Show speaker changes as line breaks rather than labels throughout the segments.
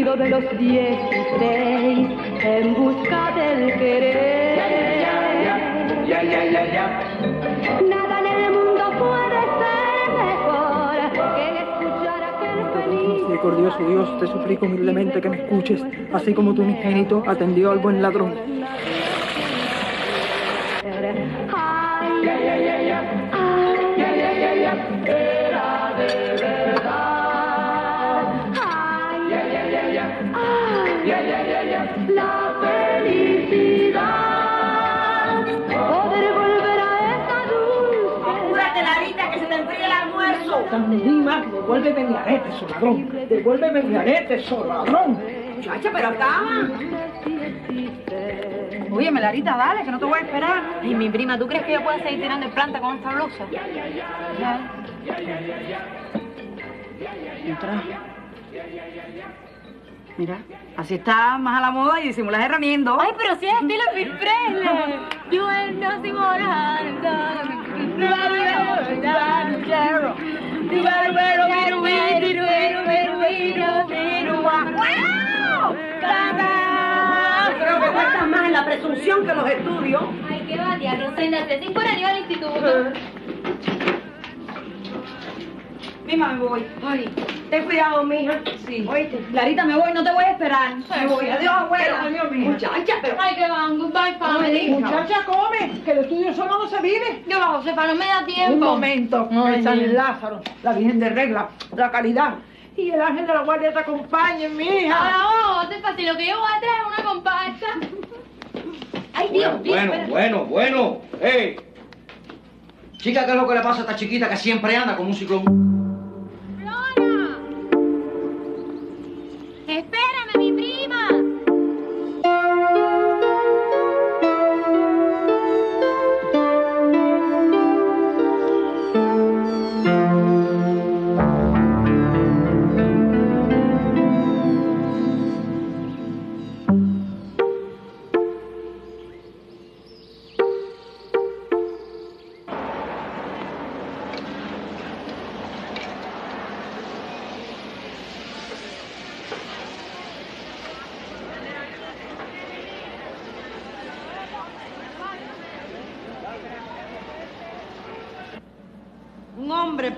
De los dieciséis en busca del querer. Nada en el mundo puede ser mejor que escuchar aquel feliz.
Misericordioso Dios, te suplico humildemente que me escuches, así como tu unigénito atendió al buen ladrón.
Almuerzo.
Sandima, devuélveme mi arete, so ladrón. Devuélveme mi arete, so ladrón.
Muchacha, pero acaba.
Oye, Melarita, dale, que no te voy a esperar.
Ay, mi prima, ¿tú crees que yo pueda seguir tirando el planta con esta blusa?
Entra. Mira, así está más a la moda y disimulas herramiendo.
Ay, pero si es estilo Elvis Presley. Yo no sigo
Creo que cuentas más en la presunción que en los estudios.
Ay, qué va, tía Rosenda, si así fuera ni iba al instituto.
Misma me voy.
Ay, ten cuidado, mija.
Sí.
Oíste.
Clarita, me voy, no te voy a esperar. Me voy. Adiós, abuela. Adiós, mija.
Muchacha, pero...
Ay, qué van, goodbye, family.
Muchacha, come, que el estudio solo no se vive.
Yo, Josefa, no me da
Un
tiempo.
momento,
Ay,
el San
Dios.
Lázaro, la Virgen de Regla, la caridad y el ángel de la guardia te acompañen, mija.
Ahora, Josefa, si lo que yo voy a traer es una comparsa. Ay, Dios, Dios,
Bueno, bueno, bueno. ¡Ey! Chica, ¿qué es lo que le pasa a esta chiquita que siempre anda como un ciclón?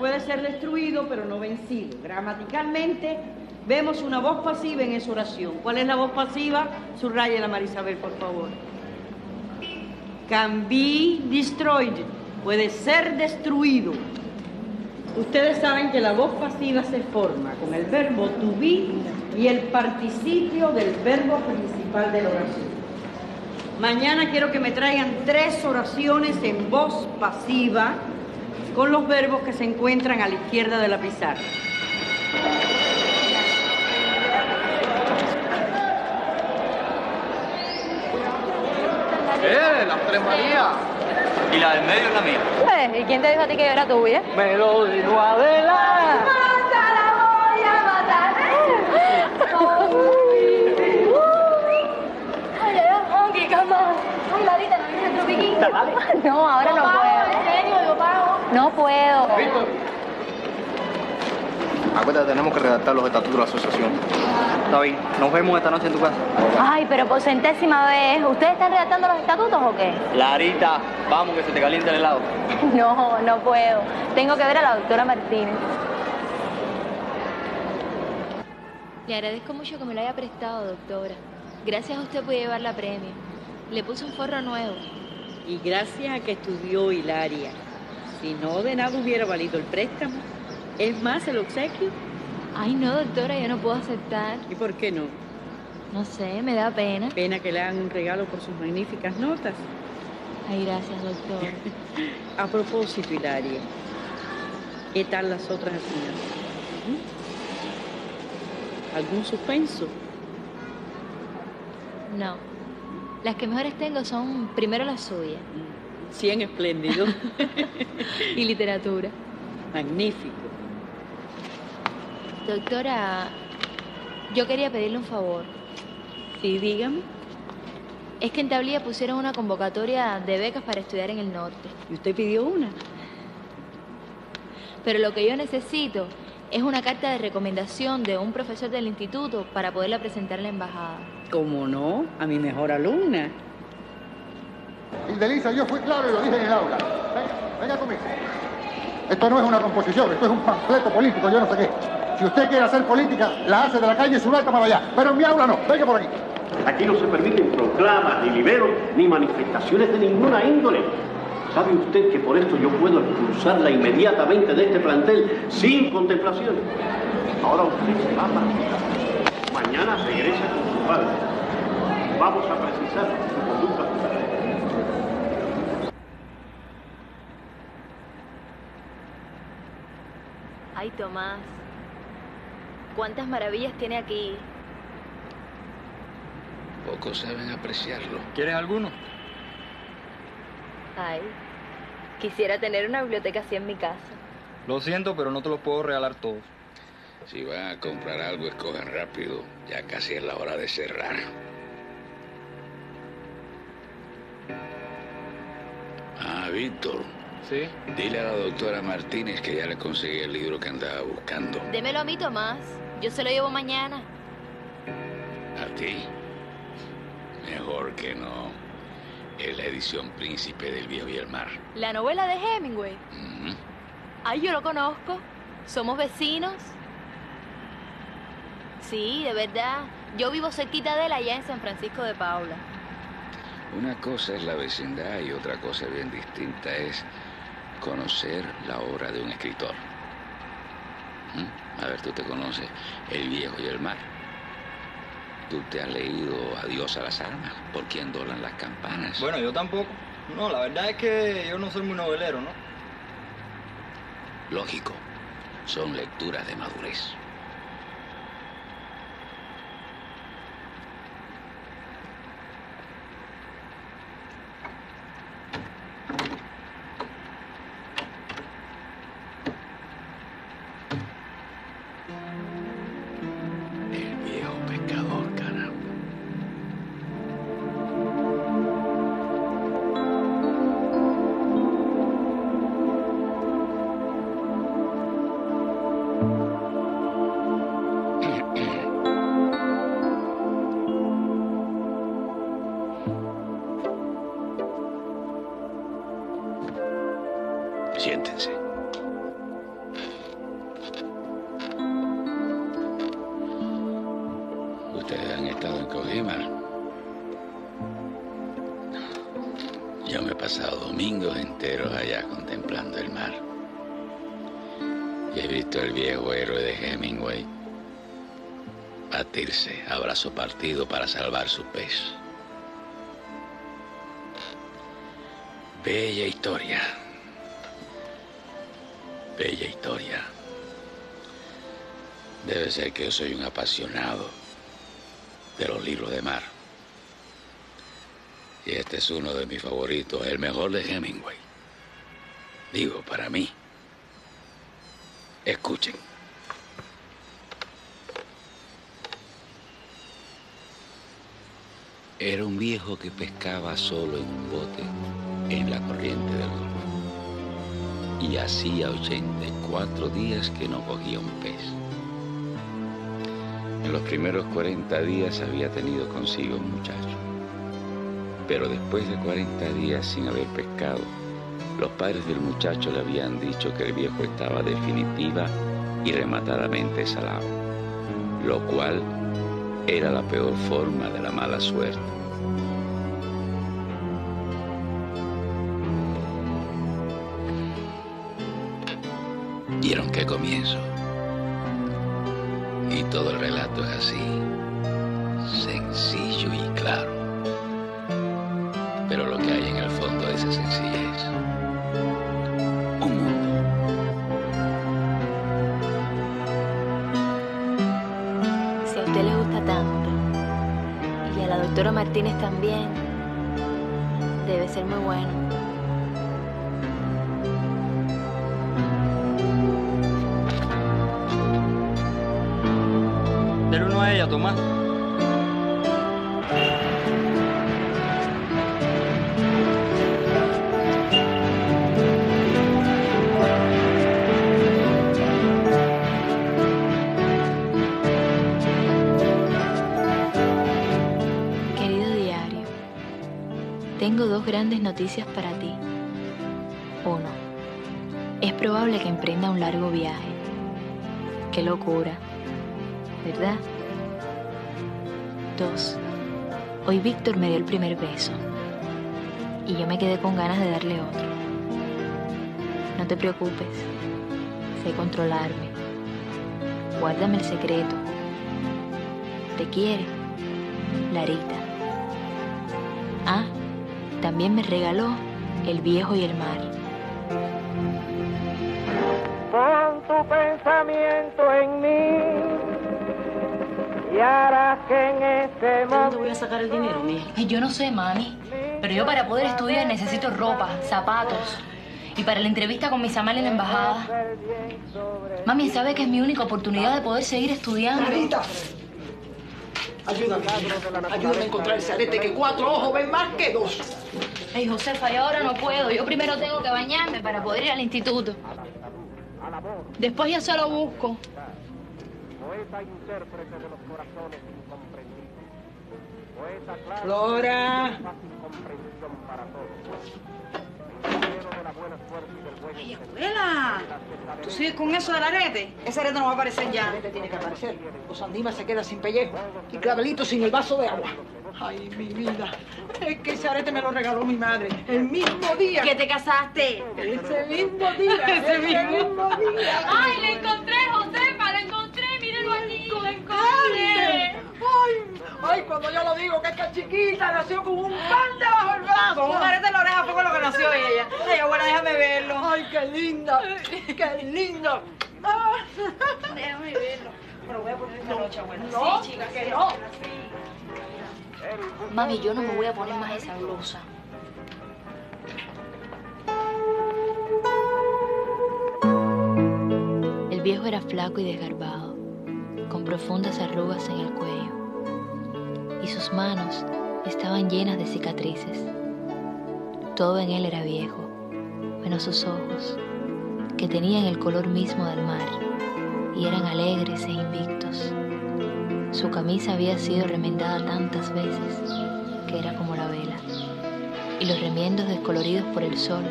Puede ser destruido, pero no vencido. Gramaticalmente, vemos una voz pasiva en esa oración. ¿Cuál es la voz pasiva? Subraya la Marisabel, por favor. Can be destroyed. Puede ser destruido. Ustedes saben que la voz pasiva se forma con el verbo to be y el participio del verbo principal de la oración. Mañana quiero que me traigan tres oraciones en voz pasiva con los verbos que se encuentran a la izquierda de la pizarra.
¡Eh! ¡Las tres Marías! Y la del medio es la mía.
Eh, ¿Y quién te dijo a ti que yo era tuya?
Me lo dijo Adela.
Ay, ay, ay, cama. Ay, puedo. En serio, yo pago. No puedo.
Acuérdate, tenemos que redactar los estatutos de la asociación. Está bien, nos vemos esta noche en tu casa.
Ay, pero por centésima vez, ¿ustedes están redactando los estatutos o qué?
Larita, vamos que se te calienta el helado.
No, no puedo. Tengo que ver a la doctora Martínez.
Le agradezco mucho que me lo haya prestado, doctora. Gracias a usted pude llevar la premio. Le puse un forro nuevo.
Y gracias a que estudió Hilaria. Si no, de nada hubiera valido el préstamo. Es más, el obsequio.
Ay, no, doctora, yo no puedo aceptar.
¿Y por qué no?
No sé, me da pena.
Pena que le hagan un regalo por sus magníficas notas.
Ay, gracias, doctor.
A propósito, Hilaria, ¿qué tal las otras asignaturas? ¿Mm? ¿Algún suspenso?
No. Las que mejores tengo son primero las suyas
Cien espléndido.
y literatura.
Magnífico.
Doctora, Yo quería pedirle un favor.
Sí, dígame.
Es que en Tablilla pusieron una convocatoria de becas para estudiar en el norte.
¿Y usted pidió una?
Pero lo que yo necesito es una carta de recomendación de un profesor del instituto para poderla presentar en la embajada.
¿Cómo no? A mi mejor alumna.
Delisa, yo fui claro y lo dije en el aula. Venga, venga conmigo. Esto no es una composición, esto es un panfleto político, yo no sé qué. Si usted quiere hacer política, la hace de la calle Suralta para allá. Pero en mi aula no, venga por aquí.
Aquí no se permiten proclamas, ni liberos, ni manifestaciones de ninguna índole. ¿Sabe usted que por esto yo puedo expulsarla inmediatamente de este plantel sin contemplación? Ahora usted se va para. Mañana regresa con su padre. Vamos a precisar su conducta
Ay, Tomás. ¿Cuántas maravillas tiene aquí?
Pocos saben apreciarlo.
¿Quieres alguno?
Ay, quisiera tener una biblioteca así en mi casa.
Lo siento, pero no te los puedo regalar todos.
Si van a comprar algo, escojan rápido. Ya casi es la hora de cerrar. Ah, Víctor.
¿Sí?
Dile a la doctora Martínez que ya le conseguí el libro que andaba buscando.
Démelo a mí, Tomás. Yo se lo llevo mañana.
¿A ti? Mejor que no. Es la edición Príncipe del Viejo y el Mar.
La novela de Hemingway. Ay, yo lo conozco. Somos vecinos. Sí, de verdad. Yo vivo cerquita de él allá en San Francisco de Paula.
Una cosa es la vecindad y otra cosa bien distinta es conocer la obra de un escritor. ¿Mm? A ver, tú te conoces El Viejo y el Mar. Tú te has leído Adiós a las armas, por quién doblan las campanas.
Bueno, yo tampoco. No, la verdad es que yo no soy muy novelero, ¿no?
Lógico, son lecturas de madurez. Ustedes han estado en Kojima. Yo me he pasado domingos enteros allá contemplando el mar. Y he visto al viejo héroe de Hemingway batirse a brazo partido para salvar su pez. Bella historia. Bella historia. Debe ser que yo soy un apasionado de los libros de mar. Y este es uno de mis favoritos, el mejor de Hemingway. Digo, para mí. Escuchen. Era un viejo que pescaba solo en un bote en la corriente del Golfo. Y hacía 84 días que no cogía un pez. En los primeros 40 días había tenido consigo un muchacho. Pero después de 40 días sin haber pescado, los padres del muchacho le habían dicho que el viejo estaba definitiva y rematadamente salado, lo cual era la peor forma de la mala suerte. ¿Vieron qué comienzo? Y todo el relato es así, sencillo y claro. Pero lo que hay en el fondo de esa sencillez, un mundo.
Si a usted le gusta tanto, y a la doctora Martínez también, debe ser muy bueno.
Querido diario, tengo dos grandes noticias para ti. Uno, es probable que emprenda un largo viaje. Qué locura, ¿verdad? Dos, hoy Víctor me dio el primer beso y yo me quedé con ganas de darle otro. No te preocupes, sé controlarme. Guárdame el secreto. Te quiere, Larita. Ah, también me regaló El viejo y el mar.
Pon tu pensamiento en mí y harás que en este momento...
voy a sacar el dinero, mija?
Yo no sé, mami. Pero yo para poder estudiar necesito ropa, zapatos. Y para la entrevista con mis amales en la embajada. Mami, ¿sabe que es mi única oportunidad de poder seguir estudiando?
Clarita. Ayúdame, ayúdame a encontrar ese arete que cuatro ojos ven más que dos.
Ay, Josefa, y ahora no puedo. Yo primero tengo que bañarme para poder ir al instituto. Después ya se lo busco.
Poeta intérprete de los corazones buen
Ay, abuela, ¿tú sigues con eso del arete? Ese arete no va a aparecer
El
ya.
arete tiene que aparecer. O Sandima se queda sin pellejo y Clavelito sin el vaso de agua. Ay, mi vida. Es que ese arete me lo regaló mi madre el mismo día.
¿Que te casaste?
Ese mismo día.
Ese mismo.
día.
¡Ay, lo encontré, Josefa! ¡Lo encontré! ¡Mírenlo aquí! ¡Lo
Ay, ay, cuando yo lo digo que esta chiquita nació con un pan debajo del brazo.
Con un arete en la oreja fue con lo que nació ella. Ay, abuela, déjame verlo.
Ay, qué linda, qué linda. Ah.
Déjame verlo. Pero voy a poner esta noche, abuela.
No,
sí, chica,
que
sí,
no.
abuela, sí.
Mami, yo no me voy a poner más esa blusa. El viejo era flaco y desgarbado, con profundas arrugas en el cuello, y sus manos estaban llenas de cicatrices. Todo en él era viejo, menos sus ojos, que tenían el color mismo del mar y eran alegres e invictos. Su camisa había sido remendada tantas veces que era como la vela, y los remiendos descoloridos por el sol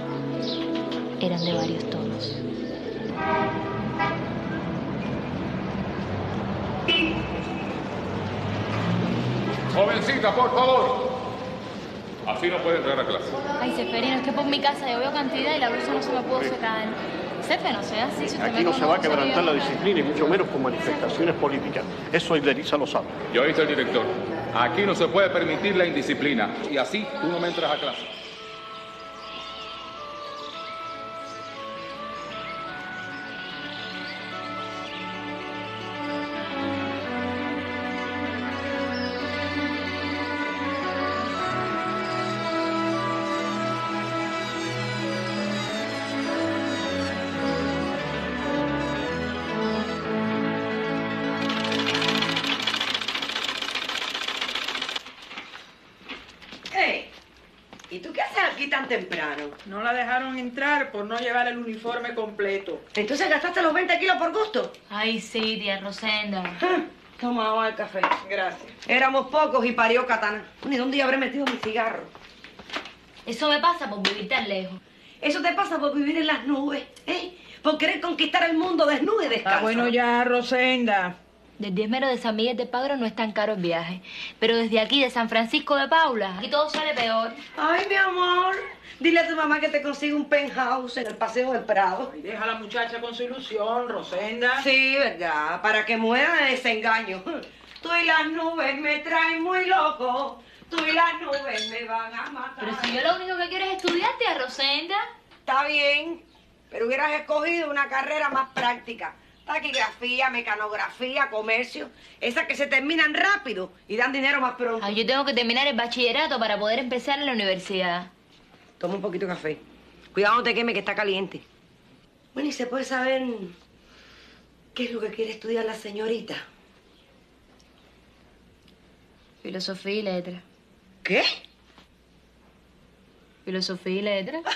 eran de varios tonos.
Jovencita, por favor. Así no puede entrar a clase.
Ay, Seferino, es que por mi casa llovió cantidad y la blusa no se me pudo secar. Sefe, no sea así. Si usted
Aquí no se va a quebrantar
yo
la disciplina y mucho menos con manifestaciones políticas. Eso Ibleriza lo sabe.
Yo oíste el director. Aquí no se puede permitir la indisciplina. Y así tú no me entras a clase.
No la dejaron entrar por no llevar el uniforme completo.
Entonces gastaste los 20 kilos por gusto.
Ay, sí, tía Rosenda.
Toma, vamos al café.
Gracias.
Éramos pocos y parió Catana. Ni dónde habré metido mi cigarro.
Eso me pasa por vivir tan lejos.
Eso te pasa por vivir en las nubes, ¿eh? Por querer conquistar el mundo desnudo y descalzo.
Ah, bueno ya, Rosenda.
Del diezmero de San Miguel de Padre no es tan caro el viaje. Pero desde aquí, de San Francisco de Paula, aquí todo sale peor.
Ay, mi amor. Dile a tu mamá que te consiga un penthouse en el Paseo del Prado.
Ay, deja a la muchacha con su ilusión, Rosenda.
Sí, ¿verdad? Para que muera de desengaño. Tú y las nubes me traen muy loco. Tú y las nubes me van a matar.
Pero si yo lo único que quiero es estudiar, tía Rosenda.
Está bien, pero hubieras escogido una carrera más práctica. Taquigrafía, mecanografía, comercio. Esas que se terminan rápido y dan dinero más pronto.
Ay, yo tengo que terminar el bachillerato para poder empezar en la universidad.
Toma un poquito de café. Cuidado, no te queme, que está caliente. Bueno, ¿y se puede saber qué es lo que quiere estudiar la señorita?
Filosofía y letra.
¿Qué?
Filosofía y letra.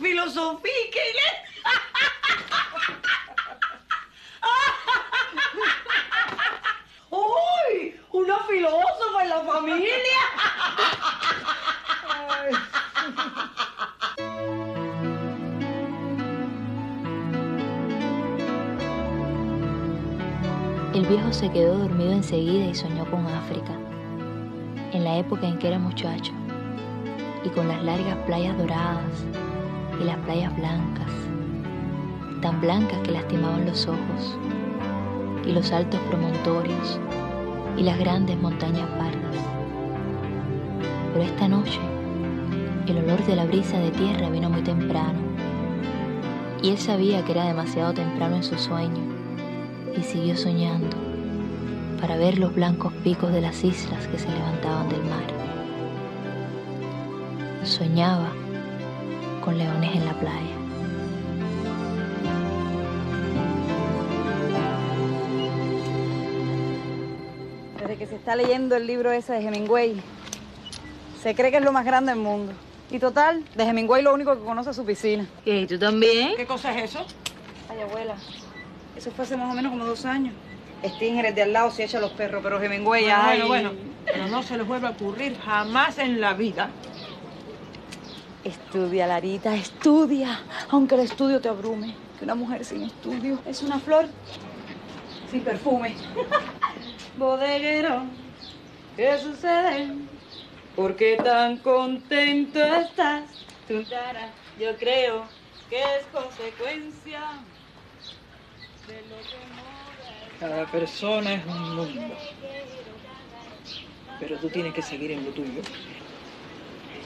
Filosofía, ¿qué ¡Uy! ¡Una filósofa en la familia!
El viejo se quedó dormido enseguida y soñó con África, en la época en que era muchacho, y con las largas playas doradas y las playas blancas, tan blancas que lastimaban los ojos, y los altos promontorios y las grandes montañas pardas. Pero esta noche, el olor de la brisa de tierra vino muy temprano, y él sabía que era demasiado temprano en su sueño y siguió soñando para ver los blancos picos de las islas que se levantaban del mar. Soñaba con leones en la playa.
Que se está leyendo el libro ese de Hemingway, se cree que es lo más grande del mundo. Y total, de Hemingway lo único que conoce es su piscina.
¿Y tú también?
¿Qué cosa es eso?
Ay, abuela, eso fue hace más o menos como dos años. Stinger es de al lado se echa a los perros, pero Hemingway,
Bueno,
ay.
bueno, bueno. Pero no se les vuelve a ocurrir jamás en la vida.
Estudia, Larita, estudia. Aunque el estudio te abrume. Que una mujer sin estudio es una flor sin perfume. Bodeguero, ¿qué sucede? ¿Por qué tan contento estás? Tuntara, yo creo que es consecuencia de lo que
Cada persona es un mundo. Pero tú tienes que seguir en lo tuyo.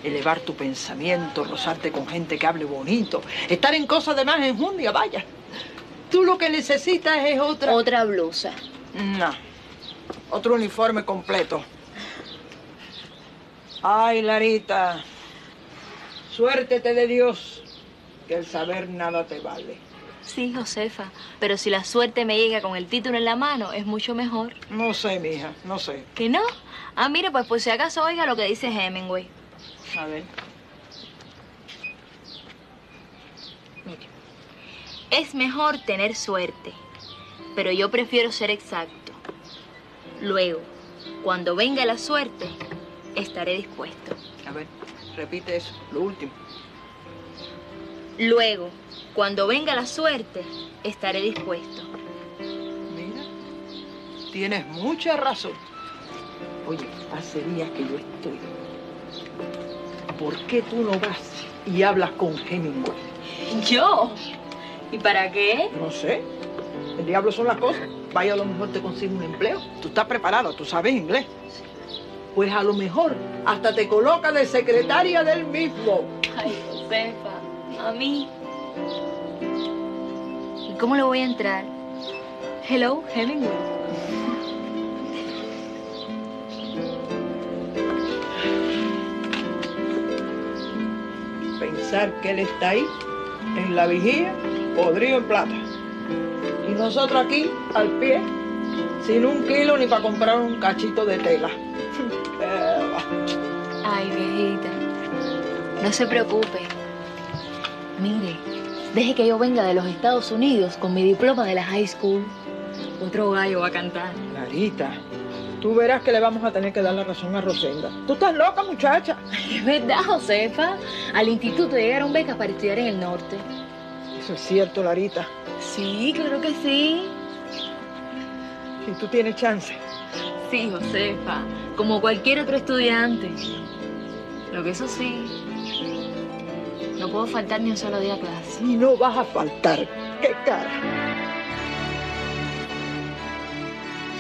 Elevar tu pensamiento, rozarte con gente que hable bonito, estar en cosas de más enjundia, vaya. Tú lo que necesitas es otra.
Otra blusa.
No. Otro uniforme completo. Ay, Larita. Suértete de Dios, que el saber nada te vale.
Sí, Josefa, pero si la suerte me llega con el título en la mano, es mucho mejor.
No sé, mija, no sé.
¿Que no? Ah, mire, pues por si acaso oiga lo que dice Hemingway.
A ver.
Es mejor tener suerte, pero yo prefiero ser exacto. Luego, cuando venga la suerte, estaré dispuesto.
A ver, repite eso, lo último.
Luego, cuando venga la suerte, estaré dispuesto.
Mira, tienes mucha razón. Oye, hace días que yo estoy. ¿Por qué tú no vas y hablas con Hemingway?
¿Yo? ¿Y para qué?
No sé. El diablo son las cosas. Vaya, a lo mejor te consigue un empleo. Tú estás preparado, tú sabes inglés. Pues a lo mejor hasta te coloca de secretaria del mismo.
Ay, Josefa, a mí. ¿Y cómo le voy a entrar? Hello, Hemingway.
Pensar que él está ahí, en la vigía, podrido en plata. Nosotros aquí, al pie, sin un kilo ni para comprar un cachito de tela. Eh.
Ay, viejita. No se preocupe. Mire, deje que yo venga de los Estados Unidos con mi diploma de la high school. Otro gallo va a cantar.
Clarita, tú verás que le vamos a tener que dar la razón a Rosenda. Tú estás loca, muchacha.
Es verdad, Josefa. Al instituto llegaron becas para estudiar en el norte.
Eso es cierto, Larita.
Sí, claro que sí.
Y tú tienes chance.
Sí, Josefa. Como cualquier otro estudiante. Lo que eso sí, no puedo faltar ni un solo día a clase.
Y no vas a faltar. ¡Qué cara!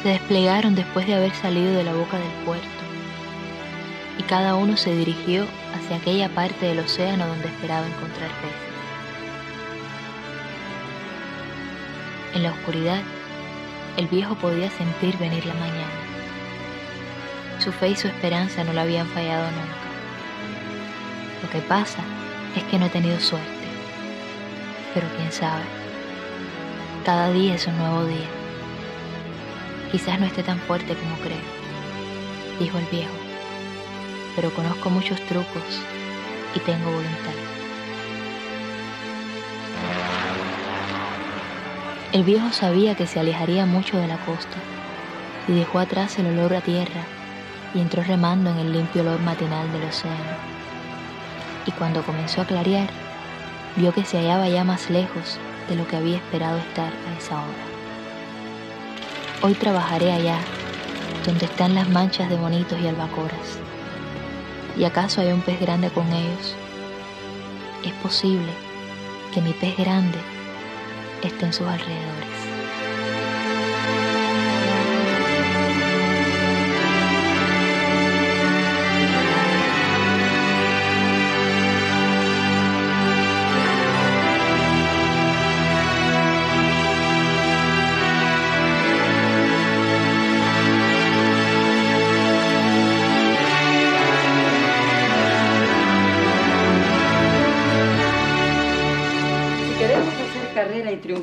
Se desplegaron después de haber salido de la boca del puerto y cada uno se dirigió hacia aquella parte del océano donde esperaba encontrar peces. En la oscuridad, el viejo podía sentir venir la mañana. Su fe y su esperanza no le habían fallado nunca. Lo que pasa es que no he tenido suerte. Pero quién sabe, cada día es un nuevo día.
Quizás no esté tan fuerte como creo, dijo el viejo, pero conozco muchos trucos y tengo voluntad. El viejo sabía que se alejaría mucho de la costa y dejó atrás el olor a tierra y entró remando en el limpio olor matinal del océano. Y cuando comenzó a clarear, vio que se hallaba ya más lejos de lo que había esperado estar a esa hora. Hoy trabajaré allá, donde están las manchas de bonitos y albacoras. ¿Y acaso hay un pez grande con ellos? Es posible que mi pez grande esté en sus alrededores.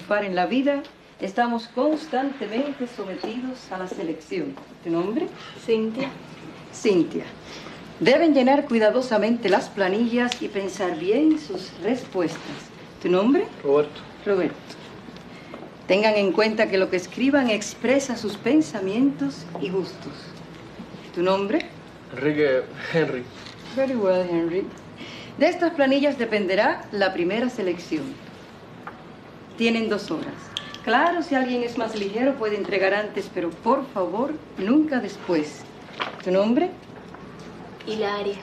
Triunfar en la vida, estamos constantemente sometidos a la selección. ¿Tu nombre?
Cintia.
Cintia. Deben llenar cuidadosamente las planillas y pensar bien sus respuestas. ¿Tu nombre?
Roberto.
Roberto. Tengan en cuenta que lo que escriban expresa sus pensamientos y gustos. ¿Tu nombre?
Enrique Henry.
Very well, Henry. De estas planillas dependerá la primera selección. Tienen dos horas. Claro, si alguien es más ligero puede entregar antes, pero por favor, nunca después. ¿Tu nombre?
Hilaria.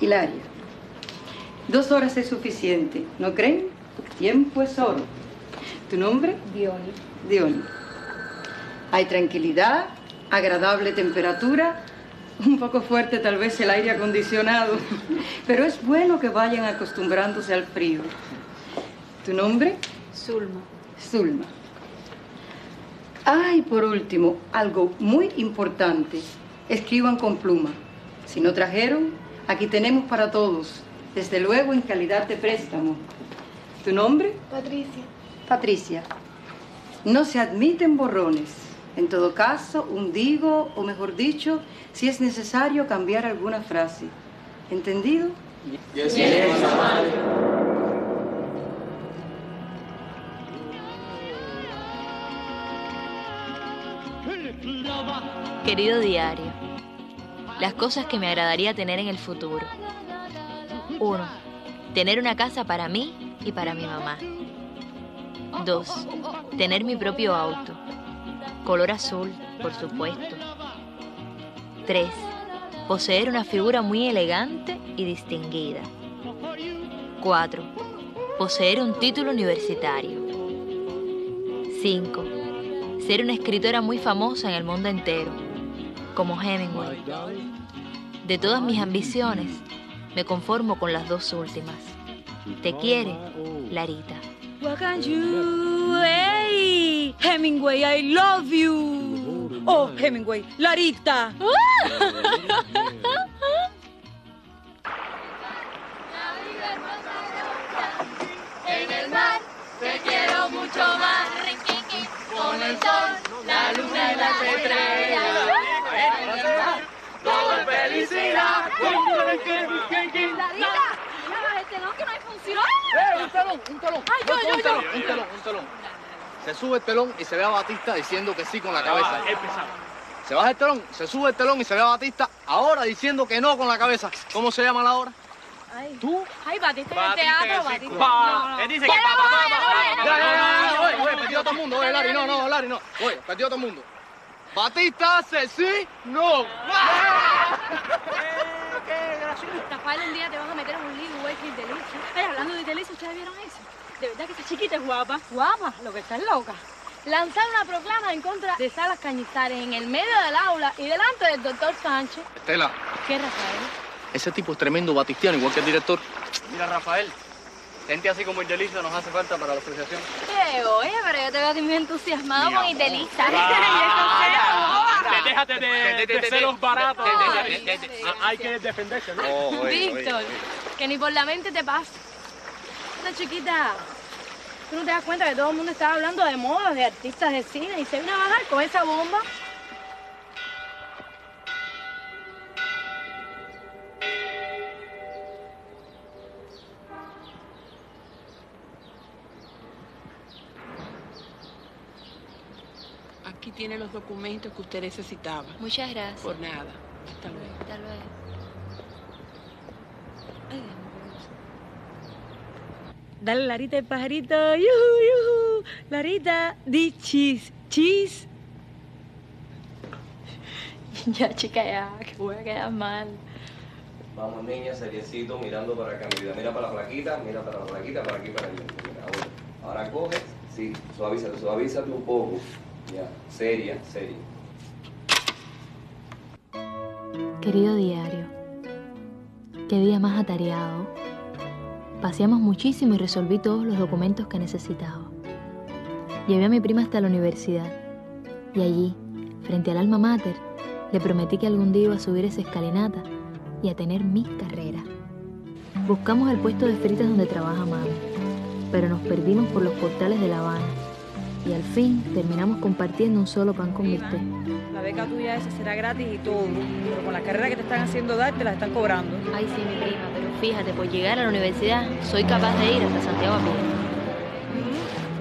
Hilaria. Dos horas es suficiente, ¿no creen? Tiempo es oro. ¿Tu nombre?
Diony.
Diony. Hay tranquilidad, agradable temperatura, un poco fuerte tal vez el aire acondicionado, pero es bueno que vayan acostumbrándose al frío. ¿Tu nombre?
Zulma.
Zulma. Ay, por último, algo muy importante. Escriban con pluma. Si no trajeron, aquí tenemos para todos, desde luego en calidad de préstamo. ¿Tu nombre?
Patricia.
Patricia. No se admiten borrones. En todo caso, un digo, o mejor dicho, si es necesario cambiar alguna frase. ¿Entendido?
Yes,
Querido diario, las cosas que me agradaría tener en el futuro. 1. Tener una casa para mí y para mi mamá. 2. Tener mi propio auto. Color azul, por supuesto. 3. Poseer una figura muy elegante y distinguida. 4. Poseer un título universitario. 5. Ser una escritora muy famosa en el mundo entero, como Hemingway. De todas mis ambiciones, me conformo con las dos últimas. Te quiere, Larita.
What can you hey, Hemingway, I love you. Oh, Hemingway, Larita.
En el mar te quiero mucho más. Con el sol, la luna y las estrellas. Todo es felicidad.
Larita, ya este no, que no hay función.
¡Eh, un telón, un telón!
Ay, yo,
No,
yo, yo.
telón, un telón, un telón. Se sube el telón y se ve a Batista diciendo que sí con la cabeza. Se baja el telón, se sube el telón y se ve a Batista ahora diciendo que no con la cabeza. ¿Cómo se llama la hora?
Ay.
¿Tú?
Ay, Batista en el teatro, no.
Él dice que
no
pa, pa,
voy,
pa,
ya no
pa,
voy,
pa,
ya
Ya,
no
ya,
voy.
ya, ya, oye, oye, perdió todo el mundo. Oye, Lari, no, no, Lari, no. Oye, perdió todo el mundo. Batista hace sí, no.
Rafael, un día te vas a meter en un lío, güey, que delicia. Ay, hablando de delicia, ¿ustedes vieron eso? De verdad que esta chiquita es guapa. Guapa, lo que está es loca. Lanzar una proclama en contra de Salas Cañizares en el medio del aula y delante del doctor Sánchez.
Estela,
¿Qué, Rafael?
Ese tipo es tremendo batistiano, igual que el director. Mira, Rafael, gente así como el Delicia nos hace falta para la asociación.
Eh, oye, pero yo te veo a ti muy entusiasmado con. Idelisa.
Déjate de, celos baratos. Hay que defenderse, ¿no?
Oh,
Víctor, que ni por la mente te pasa. Esta chiquita Tú no te das cuenta que todo el mundo estaba hablando de modas, de artistas de cine, y se vino a bajar con esa bomba.
Aquí tiene los documentos que usted necesitaba.
Muchas gracias.
Por nada. Hasta luego.
Hasta luego. Ay,
Dale, Larita, el pajarito. ¡Yujú, yujú! Larita, di cheese, cheese.
Ya, chica, ya, que voy a quedar mal.
Vamos, niña, seriecito, mirando para acá, mi vida. Mira para la plaquita, mira para la plaquita, para aquí, para allá. Mira, ahora. Ahora coges, sí, suavízate, suavízate un poco. Seria, seria.
Querido diario, qué día más atareado. Paseamos muchísimo y resolví todos los documentos que necesitaba. Llevé a mi prima hasta la universidad y allí, frente al alma mater, le prometí que algún día iba a subir esa escalinata y a tener mi carrera. Buscamos el puesto de fritas donde trabaja mami, pero nos perdimos por los portales de La Habana y al fin terminamos compartiendo un solo pan con bistec.
La beca tuya esa será gratis y todo, pero con la carrera que te están haciendo dar te la están cobrando.
Ay, sí, mi prima, pero fíjate, por llegar a la universidad soy capaz de ir hasta Santiago a pie.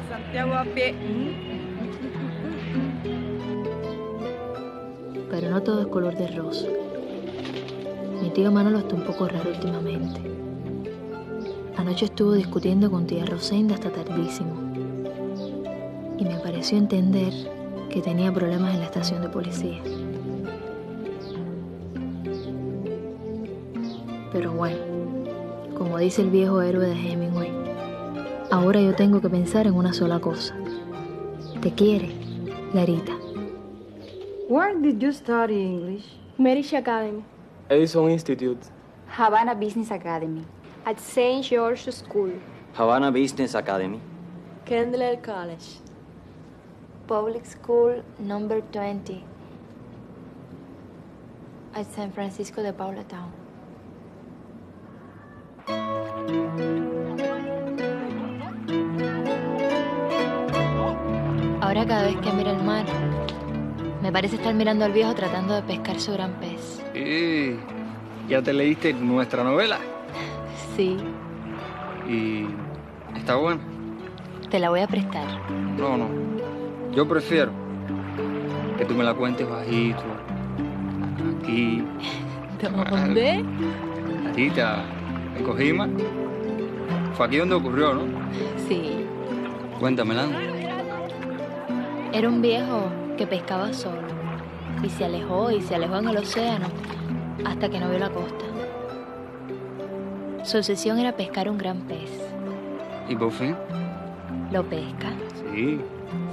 Santiago a pie.
Pero no todo es color de rosa. Mi tío Manolo está un poco raro últimamente. Anoche estuvo discutiendo con tía Rosenda hasta tardísimo. Y me pareció entender que tenía problemas en la estación de policía. Pero bueno, como dice el viejo héroe de Hemingway, ahora yo tengo que pensar en una sola cosa. Te quiere, Larita.
Where did you study English?
Medici Academy.
Edison Institute.
Havana Business Academy.
At St. George School.
Havana Business Academy.
Kendall College.
Public School Number 20 at San Francisco de Paula Town. Ahora cada vez que miro el mar, me parece estar mirando al viejo tratando de pescar su gran pez.
¿Y ya te leíste nuestra novela?
Sí,
¿Y está buena?
te la voy a prestar.
No, no. Yo prefiero que tú me la cuentes bajito. Aquí.
¿Dónde?
Larita, en Cojima. Fue aquí donde ocurrió, ¿no?
Sí.
Cuéntamela.
Era un viejo que pescaba solo y se alejó y se alejó en el océano hasta que no vio la costa. Su obsesión era pescar un gran pez.
¿Y por fin?
Lo pesca,
Sí,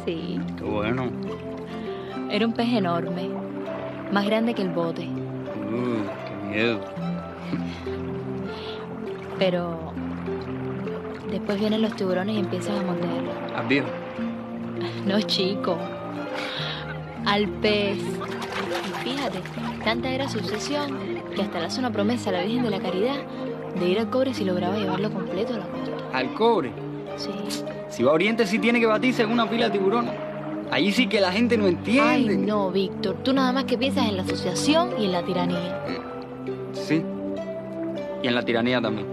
sí.
qué bueno.
Era un pez enorme, más grande que el bote,
Uy, qué miedo.
pero después vienen los tiburones y empiezan a morderlo.
¿Has viejo?
No, chico. Al pez. Y fíjate, tanta era su obsesión que hasta le hace una promesa a la Virgen de la Caridad de ir al cobre si lograba llevarlo completo a la costa.
Al cobre.
Sí.
Si va a Oriente sí tiene que batirse en una pila de tiburones. Allí sí que la gente no entiende.
Ay, no, Víctor. Tú nada más que piensas en la asociación y en la tiranía.
Sí. Y en la tiranía también.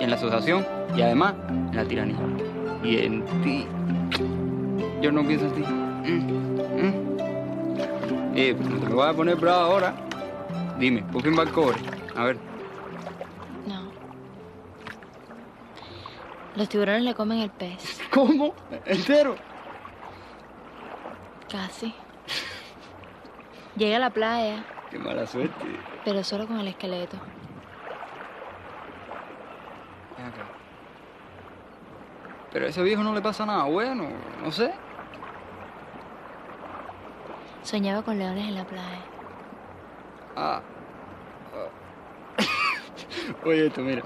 Y en la asociación y además en la tiranía. Y en ti. Yo no pienso en ti. Mm, mm. Eh, pues te me vas a poner bravo ahora. Dime, ¿por qué va el cobre? A ver.
Los tiburones le comen el pez.
¿Cómo? ¿Entero?
Casi. Llega a la playa,
Qué mala suerte.
pero solo con el esqueleto.
Acá. Pero a ese viejo no le pasa nada bueno, no sé.
Soñaba con leones en la playa.
Ah. ah. Oye esto, mira.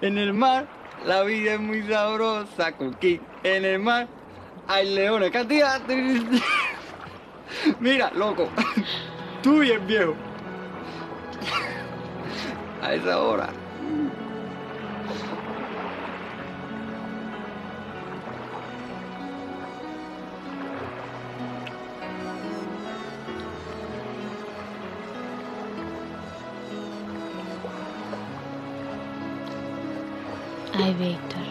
En el mar la vida es muy sabrosa, Coquín. En el mar hay leones. Cantidad. Mira, loco. Tú y el viejo. A esa hora.
Ay, Víctor.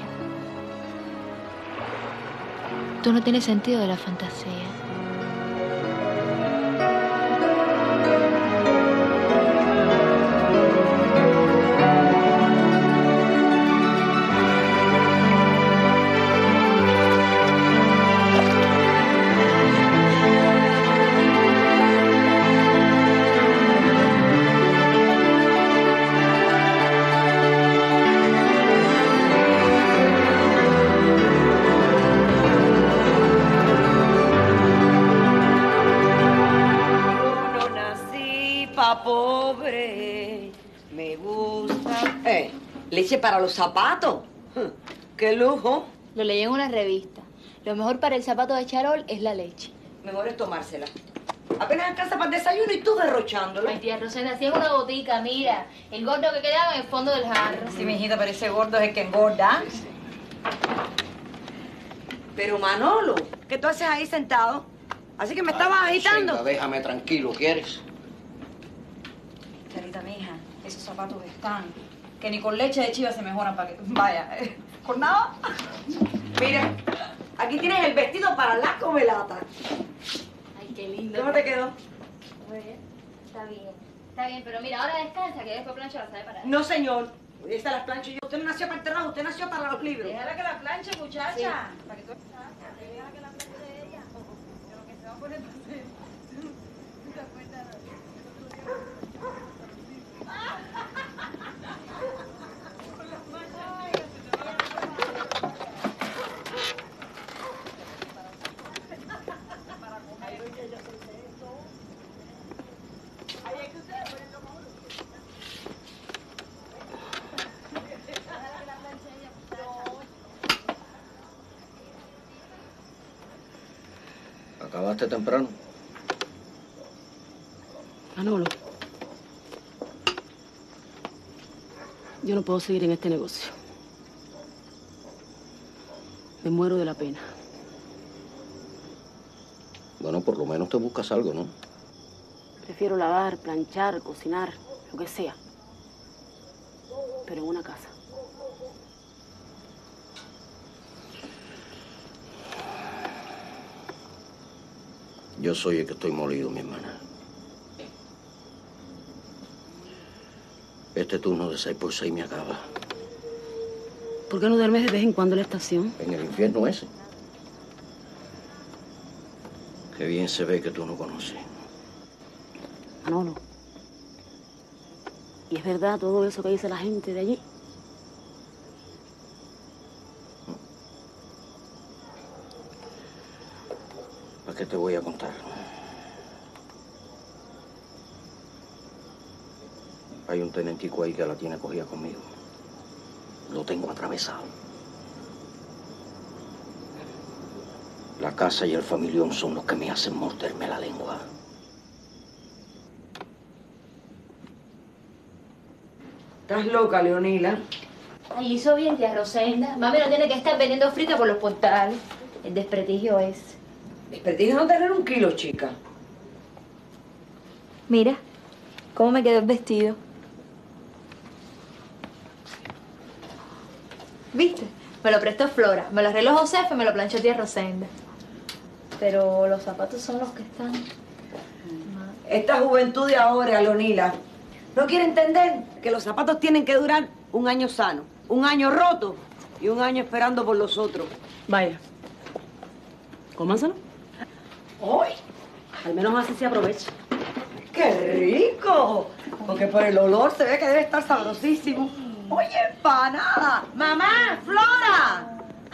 Tú no tienes sentido de la fantasía.
Para los zapatos. ¡Qué lujo!
Lo leí en una revista. Lo mejor para el zapato de charol es la leche.
Mejor es tomársela. Apenas alcanza para el desayuno y tú derrochándolo.
Ay, tía Rosenda, si es una botica, mira. El gordo que quedaba en el fondo del jarro.
Sí, mijita, pero ese gordo es el que engorda. Pero Manolo, ¿qué tú haces ahí sentado? Así que me estabas agitando.
Rosenda, déjame tranquilo, ¿quieres?
Charita, mija, esos zapatos están. Que ni con leche de chiva se mejoran para que. Vaya, eh, con nada.
Mira, aquí tienes el vestido para la comelata.
Ay, qué lindo.
¿Cómo te quedó?
Muy bien. Está bien. Está bien, pero mira, ahora descansa, que después plancha la sabe para
No, señor. Estas las plancho yo. Usted no nació para el trabajo, usted nació para los libros.
Déjala que la planche, muchacha.
Sí.
Para que tú Déjala que la planche ella. Pero que se va a poner
temprano?
Manolo, yo no puedo seguir en este negocio. Me muero de la pena.
Bueno, por lo menos te buscas algo, ¿no?
Prefiero lavar, planchar, cocinar, lo que sea. Pero en una casa.
Yo soy el que estoy molido, mi hermana. Este turno de 6 por 6 me acaba.
¿Por qué no duermes de vez en cuando en la estación?
En el infierno ese. Qué bien se ve que tú no conoces.
Manolo. ¿Y es verdad todo eso que dice la gente de allí?
¿Para qué te voy a contar? Hay un tenentico ahí que la tiene cogida conmigo. Lo tengo atravesado. La casa y el familión son los que me hacen morderme la lengua.
Estás loca, Leonila.
Ay, hizo bien, tía Rosenda. Mami no tiene que estar vendiendo frita por los portales. El desprestigio es.
Desprestigio no tener un kilo, chica.
Mira, cómo me quedó el vestido. Me lo prestó Flora, me lo arregló Josefa y me lo planchó tía Rosenda. Pero los zapatos son los que están.
Esta juventud de ahora, Leonila, no quiere entender que los zapatos tienen que durar un año sano, un año roto y un año esperando por los otros.
Vaya. Cómanselo.
¡Hoy!
Al menos así se aprovecha.
¡Qué rico! Porque por el olor se ve que debe estar sabrosísimo. Oye, empanada. Mamá, Flora,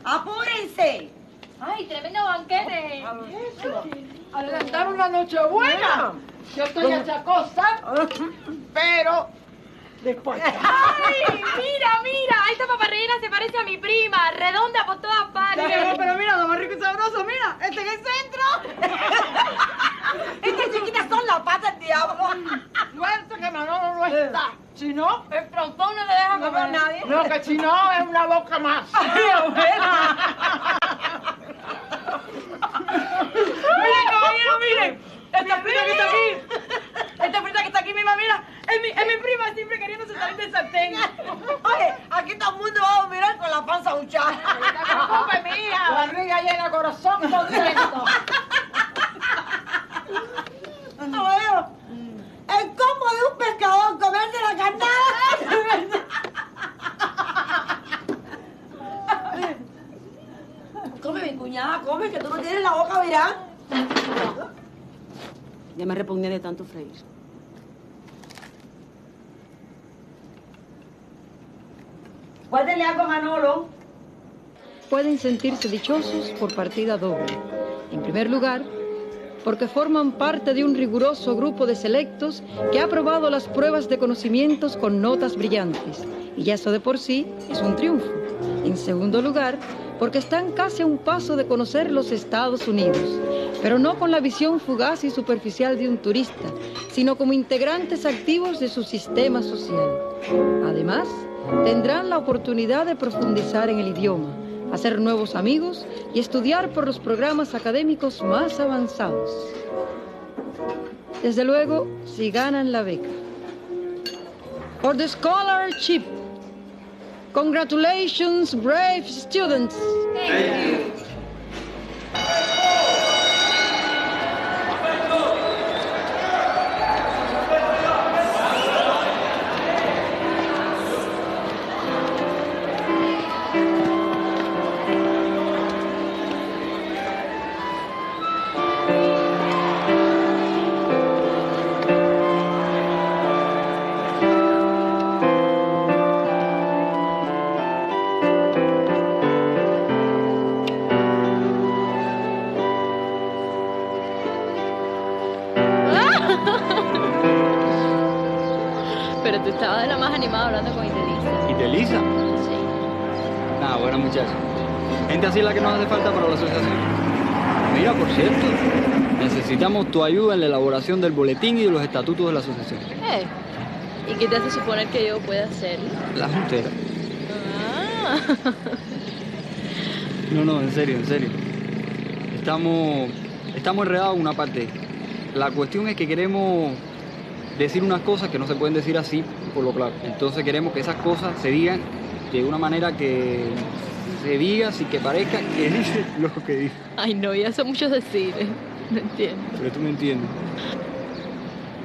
apúrense.
¡Ay, tremendo banquete!
Adelantaron la Nochebuena. Yo estoy achacosa, pero después.
¡Ay, mira, mira! Esta paparrellena se parece a mi prima, redonda por todas partes.
Pero, pero mira, lo más rico y sabroso, mira, este en el centro.
Estas chiquitas son la pata del diablo.
Suerte que Manolo no está. Si no,
El trompón no le deja comer a nadie.
no, que si no es una boca más.
Miren, caballero, miren esta prima que está aquí, esta prima que está aquí, mi mamá, mira, es mi, es mi prima siempre queriendo queriéndose salir del sartén.
Oye, aquí todo el mundo va a mirar con la panza huchada. Disculpe,
mi hija. Barriga llena, corazón contento.
Oye, el combo de un pescador comerse la carnada. come, mi cuñada, come, que tú no tienes la boca mirada.
Ya me repugné de tanto freír.
Guárdenle algo a Manolo.
pueden sentirse dichosos por partida doble. En primer lugar, porque forman parte de un riguroso grupo de selectos que ha aprobado las pruebas de conocimientos con notas brillantes, y ya eso de por sí es un triunfo. En segundo lugar, porque están casi a un paso de conocer los Estados Unidos, pero no con la visión fugaz y superficial de un turista, sino como integrantes activos de su sistema social. Además, tendrán la oportunidad de profundizar en el idioma, hacer nuevos amigos y estudiar por los programas académicos más avanzados. Desde luego, si ganan la beca. For the scholarship. Congratulations, brave students.
Pero
que nos hace falta para la asociación. Mira, por cierto, necesitamos tu ayuda en la elaboración del boletín y de los estatutos de la asociación.
Eh, ¿Y qué te hace suponer que yo pueda hacerlo?
La juntera.
Ah.
No, no, en serio, en serio. Estamos, estamos enredados en una parte. La cuestión es que queremos decir unas cosas que no se pueden decir así, por lo claro. Entonces queremos que esas cosas se digan de una manera que se diga sin que parezca que dice lo que dice.
Ay, no, ya son muchos decires. No entiendo.
Pero tú me entiendes.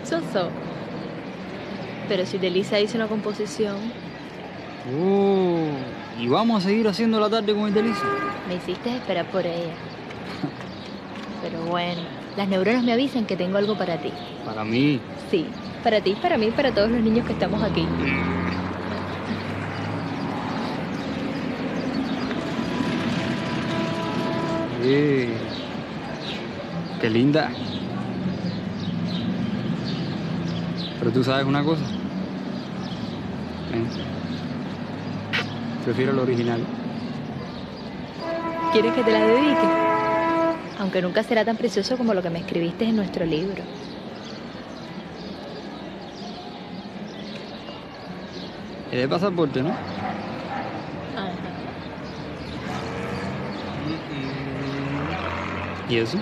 Soso. Pero si Delisa hizo una composición,
Oh, y vamos a seguir haciendo la tarde con el delicia.
me hiciste esperar por ella. Pero bueno, las neuronas me avisan que tengo algo para ti.
Para mí.
Sí, para ti, para mí, para todos los niños que estamos aquí.
Eh, qué linda. Pero tú sabes una cosa. Ven. Prefiero el original.
¿Quieres que te la dedique? Aunque nunca será tan precioso como lo que me escribiste en nuestro libro.
Es de pasaporte, ¿no? ¿Y eso?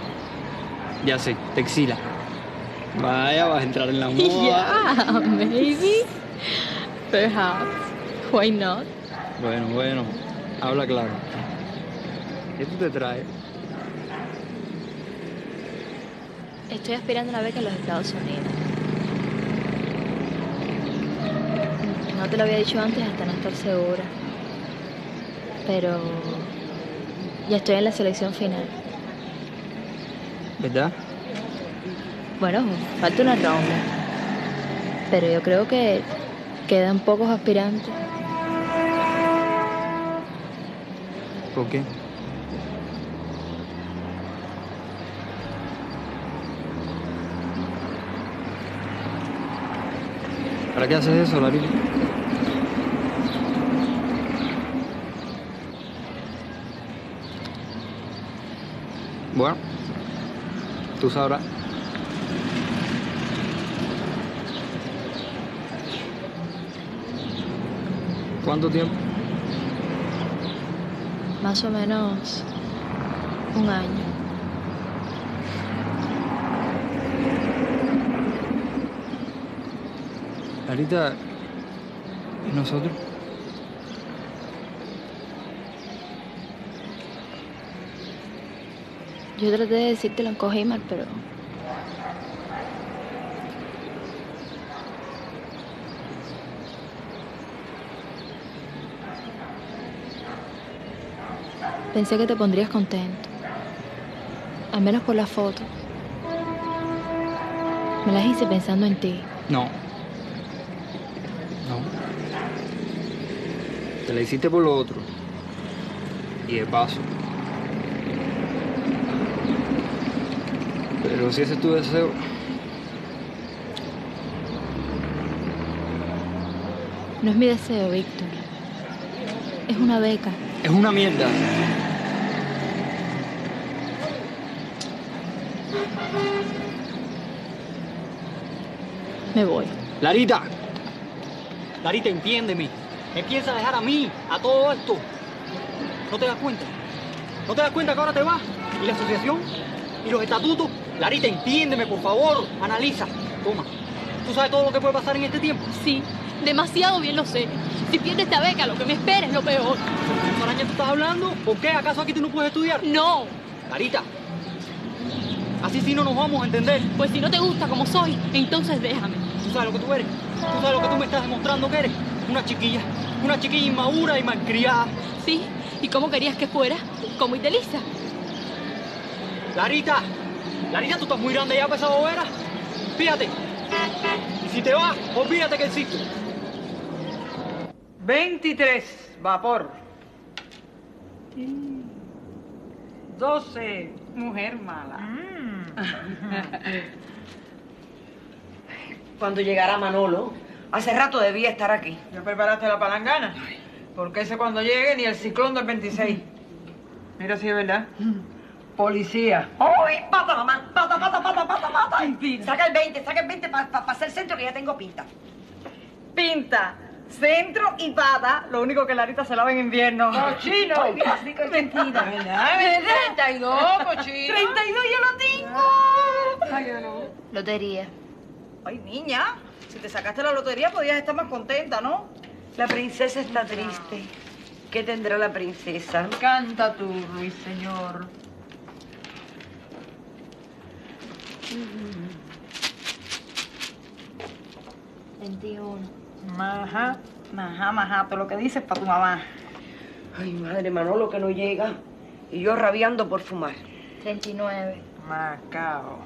Ya sé, te exila. Vaya, vas a entrar en la moda.
Yeah, maybe. Perhaps. Why not?
Bueno, bueno, habla claro. ¿Qué tú te traes?
Estoy aspirando a una beca en los Estados Unidos. No te lo había dicho antes hasta no estar segura. Pero ya estoy en la selección final.
¿Verdad?
Bueno, falta una ronda. Pero yo creo que quedan pocos aspirantes.
¿Por qué? ¿Para qué haces eso, Larry? Bueno, tú sabrás. ¿Cuánto tiempo?
Más o menos un año.
¿y nosotros?
Yo traté de decírtelo en Cojimal, pero pensé que te pondrías contento. Al menos por la foto. Me las hice pensando en ti.
No. No. Te la hiciste por lo otro. Y de paso. Pero si ese es tu deseo.
No es mi deseo, Víctor. Es una beca.
Es una mierda.
Me voy.
Larita. Larita, entiéndeme. Me piensas dejar a mí, a todo esto. ¿No te das cuenta? ¿No te das cuenta que ahora te vas? ¿Y la asociación? ¿Y los estatutos? Larita, entiéndeme, por favor. Analiza. Toma. ¿Tú sabes todo lo que puede pasar en este tiempo?
Sí, demasiado bien lo sé. Si pierdes esta beca, lo que me espera es lo peor.
¿Qué araña tú estás hablando? ¿Por qué? ¿Acaso aquí tú no puedes estudiar?
No.
Larita. Así sí no nos vamos a entender.
Pues si no te gusta como soy, entonces déjame.
¿Tú sabes lo que tú eres? ¿Tú sabes lo que tú me estás demostrando que eres? Una chiquilla. Una chiquilla inmadura y malcriada.
Sí. ¿Y cómo querías que fuera? Como Idelisa.
Larita. Larita, tú estás muy grande ya para esa bobera. Fíjate. Y si te vas, olvídate que existo.
23, vapor. 12, mujer mala.
Cuando llegará Manolo, hace rato debía estar aquí.
¿Ya preparaste la palangana? Porque ese cuando llegue ni el ciclón del 26. Mira si es verdad. Policía.
¡Uy! ¡Pata, mamá! ¡Pata, pata, pata, pata, pata! Saca el 20, saca el 20 para hacer centro que ya tengo pinta.
Pinta, centro y pata. Lo único que Larita se lava en invierno.
¡Cochino!
Ay, mira, sí,
Mentira.
¿Verdad?
32, cochino.
32 yo lo tengo.
Ay, yo no.
Lotería.
Ay, niña, si te sacaste la lotería podías estar más contenta, ¿no?
La princesa está triste. ¿Qué tendrá la princesa?
Canta tú, ruiseñor.
Maja, maja, maja, todo lo que dices para tu mamá.
Ay, madre, Manolo que no llega. Y yo rabiando por fumar.
39.
Macao.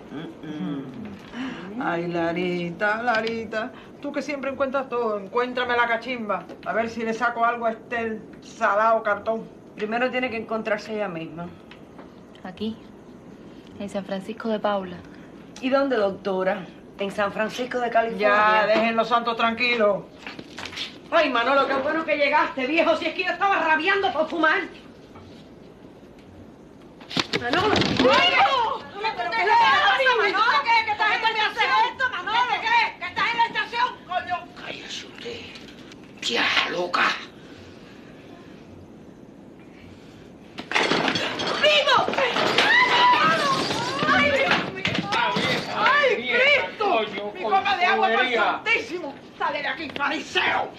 Ay, Larita, Larita. Tú que siempre encuentras todo, encuéntrame la cachimba. A ver si le saco algo a este salado cartón.
Primero tiene que encontrarse ella misma.
Aquí. En San Francisco de Paula.
¿Y dónde, doctora? En San Francisco de
Ya,
California.
dejen los santos tranquilos.
Ay, Manolo, qué bueno que llegaste, viejo. Si es que yo estaba rabiando por fumar. Manolo.
¡Hijo!
¿Pero qué
¿Qué
le pasa, Manolo?
¿Qué? ¿Que esta gente me hace esto, Manolo? ¿Qué? ¿Que estás en la estación? Coño.
Cállese usted. Vieja loca.
¡Vivo! Cristo! Mi copa de agua por santísimo. ¡Sale de aquí, fariseo!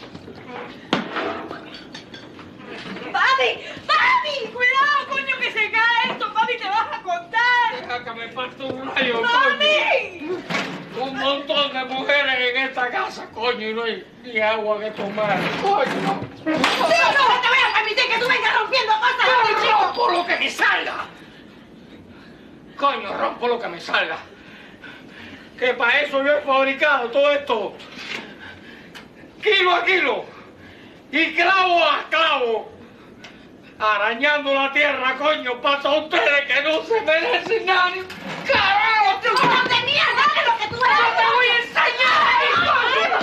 ¡Papi! ¡Papi! ¡Cuidado, coño, que se cae esto! ¡Papi, te vas a contar!
Deja que me parto un rayo,
¡Mami!
coño. Un montón de mujeres en esta casa, coño, y no hay ni agua que tomar. Coño.
¡Sí, no te voy a permitir que tú vengas rompiendo cosas
Yo rompo lo que me salga. Coño, rompo lo que me salga. Que para eso yo he fabricado todo esto. Kilo a kilo. Y clavo a clavo. Arañando la tierra, coño, para ustedes que no se merecen un ¡Carajo! tú!
¡No de lo que tú eres!
¡Yo te voy a enseñar!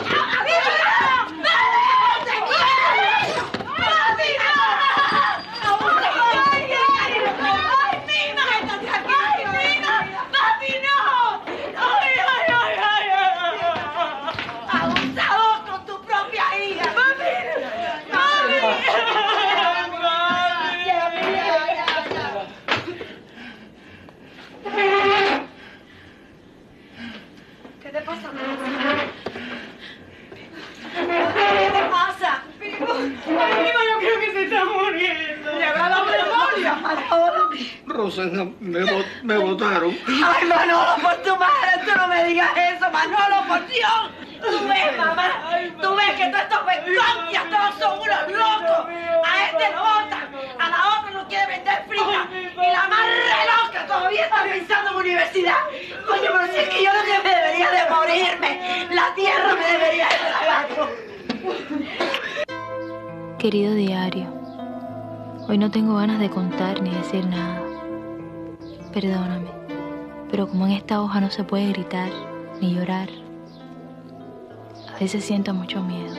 Veces siento mucho miedo.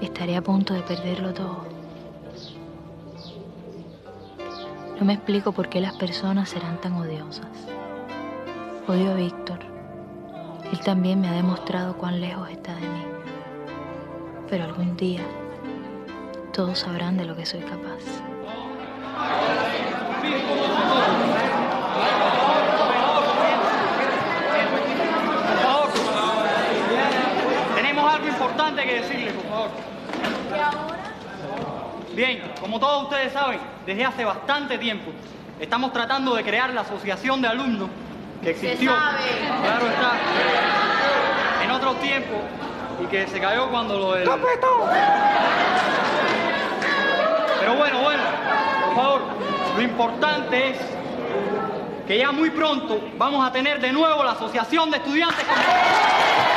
Estaré a punto de perderlo todo. No me explico por qué las personas serán tan odiosas. Odio a Víctor. Él también me ha demostrado cuán lejos está de mí. Pero algún día todos sabrán de lo que soy capaz.
Tenemos algo importante que decirle, por favor. Bien, como todos ustedes saben, desde hace bastante tiempo estamos tratando de crear la asociación de alumnos que existió. Claro está. En otros tiempos y que se cayó cuando lo del. Pero bueno, bueno, por favor, lo importante es que ya muy pronto vamos a tener de nuevo la asociación de estudiantes.
Supongo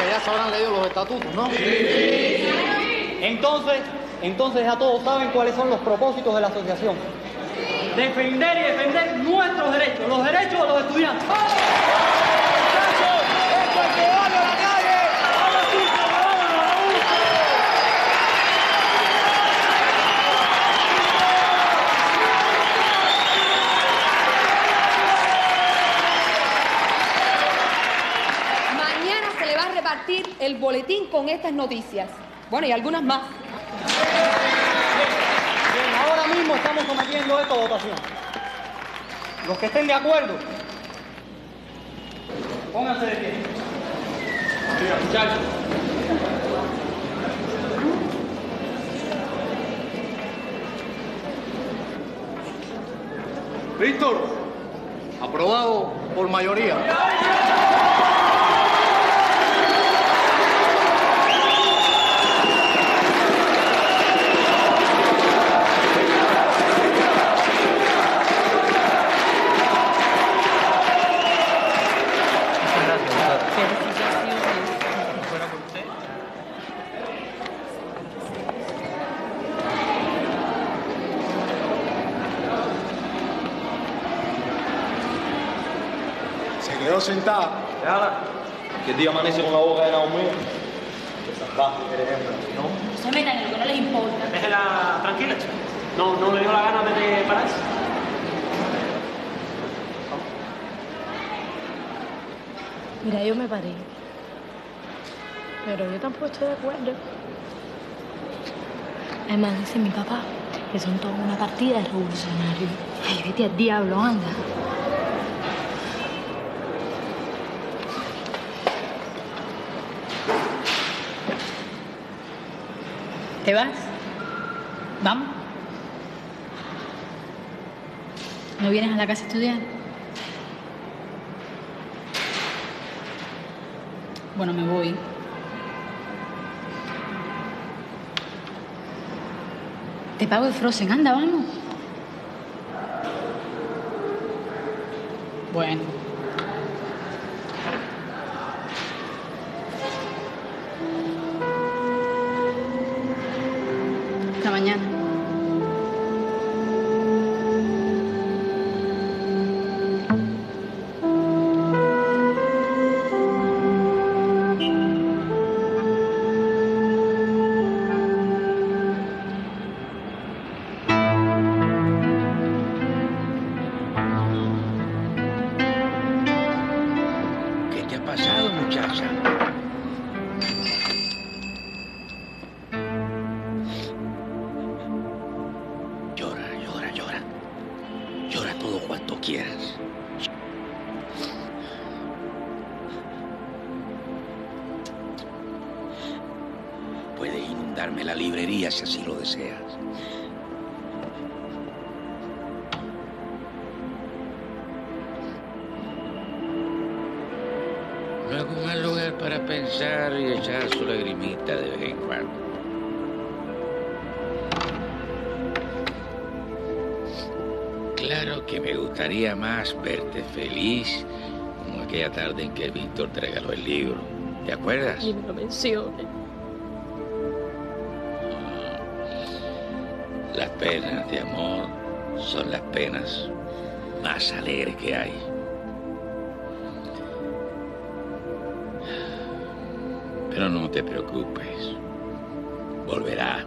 que ya se habrán leído los estatutos, ¿no?
Entonces, entonces ya todos saben cuáles son los propósitos de la asociación. Defender y defender nuestros derechos, los derechos de los estudiantes
se le va a repartir el boletín con estas noticias. Bueno, y algunas más.
Ahora mismo estamos sometiendo esto a votación. Los que estén de acuerdo, pónganse de pie. Muchachos.
Víctor, aprobado por mayoría.
Se quedó sentada.
Déjala. Que el día amanece con la boca de la mío. Que salvaje eres hembra, ¿no?
No se metan en lo que no les importa.
Déjela tranquila, chica. No, no le dio la gana de pararse.
Mira, yo me paré. Estoy de acuerdo. Además, dice mi papá que son toda una partida de revolucionarios. Ay, vete al diablo, anda. ¿Te vas? ¿Vamos? ¿No vienes a la casa a estudiar? Bueno, me voy. Te pago el Frozen, anda, vamos. Bueno. Gustaría más verte feliz como aquella tarde en que Víctor te regaló el libro. ¿Te acuerdas?
Ni me lo mencione.
Las penas de amor son las penas más alegres que hay. Pero no te preocupes. Volverá.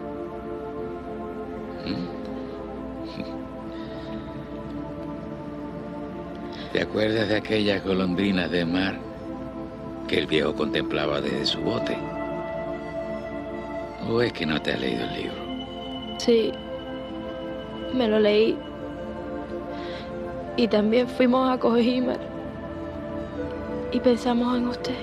¿Mm? ¿Te acuerdas de aquellas golondrinas de mar que el viejo contemplaba desde su bote? ¿O es que no te has leído el libro?
Sí, me lo leí. Y también fuimos a Cojimar. Y pensamos en usted.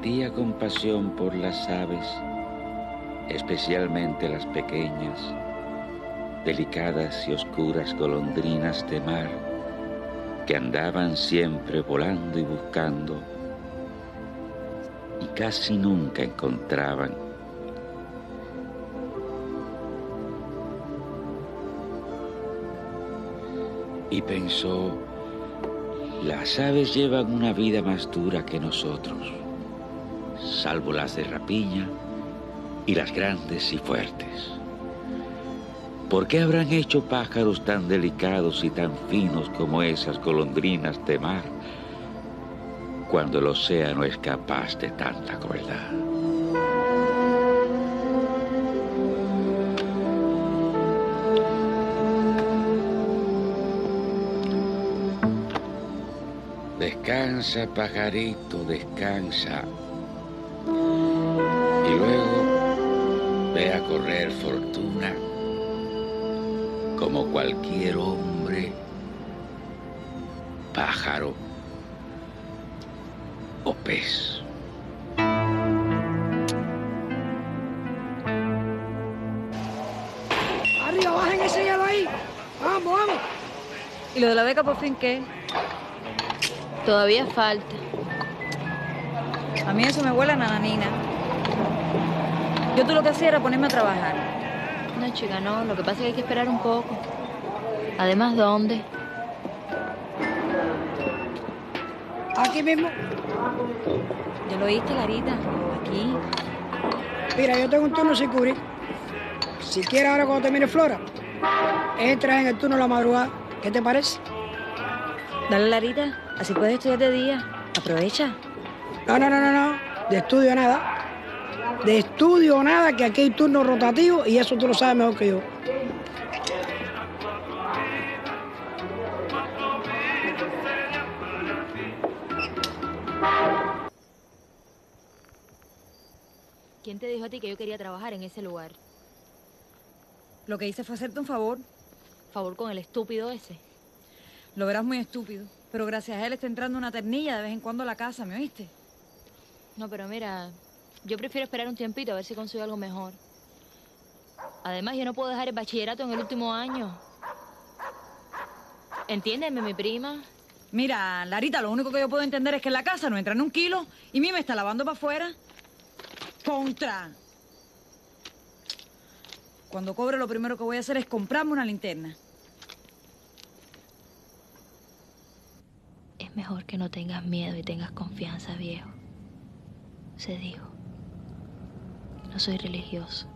Sentía compasión por las aves, especialmente las pequeñas, delicadas y oscuras golondrinas de mar que andaban siempre volando y buscando y casi nunca encontraban. Y pensó, las aves llevan una vida más dura que nosotros, salvo las de rapiña y las grandes y fuertes. ¿Por qué habrán hecho pájaros tan delicados y tan finos como esas golondrinas de mar cuando el océano es capaz de tanta crueldad? Descansa, pajarito, descansa. Luego ve a correr fortuna como cualquier hombre, pájaro o pez.
Arriba, bajen ese hielo ahí. Vamos, vamos.
¿Y lo de la beca por fin qué?
Todavía falta.
A mí eso me huele a nananina. Yo tú lo que hacía era ponerme a trabajar.
No, chica, no. Lo que pasa es que hay que esperar un poco. Además, ¿dónde?
Aquí mismo.
¿Ya lo oíste, Larita? Aquí.
Mira, yo tengo un turno sin cubrir. Si quieres ahora cuando termine Flora, entras en el turno de la madrugada. ¿Qué te parece?
Dale, Larita. Así puedes estudiar de día. Aprovecha.
No, no, no, no, no. De estudio nada. De estudio nada, que aquí hay turno rotativo y eso tú lo sabes mejor que yo.
¿Quién te dijo a ti que yo quería trabajar en ese lugar?
Lo que hice fue hacerte un favor.
¿Favor con el estúpido ese?
Lo verás muy estúpido. Pero gracias a él está entrando una ternilla de vez en cuando a la casa, ¿me oíste?
No, pero mira, yo prefiero esperar un tiempito a ver si consigo algo mejor. Además, yo no puedo dejar el bachillerato en el último año. Entiéndeme, mi prima.
Mira, Larita, lo único que yo puedo entender es que en la casa no entra ni un kilo y mí me está lavando para afuera. Contra. Cuando cobre, lo primero que voy a hacer es comprarme una linterna.
Es mejor que no tengas miedo y tengas confianza, viejo. Se dijo. No soy religioso.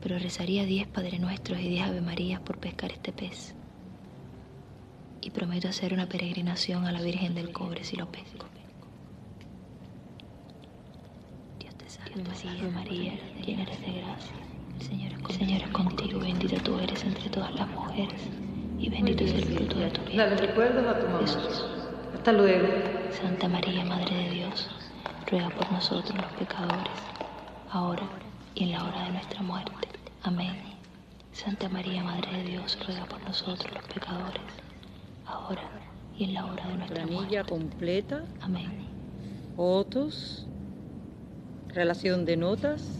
Pero rezaría diez Padre Nuestros y diez Ave Marías por pescar este pez. Y prometo hacer una peregrinación a la Virgen del Cobre si lo pesco. Dios te salve María, María, llena eres de gracia. El Señor es contigo. El Señor es contigo. Bendita tú eres entre todas las mujeres. Y bendito es el fruto de tu vientre.
Dale recuerdos a tu mamá.
Jesús.
Hasta luego.
Santa María, Madre de Dios, ruega por nosotros los pecadores, ahora y en la hora de nuestra muerte. Amén. Santa María, Madre de Dios, ruega por nosotros los pecadores, ahora y en la hora de nuestra
Planilla completa.
Amén.
Fotos. Relación de notas.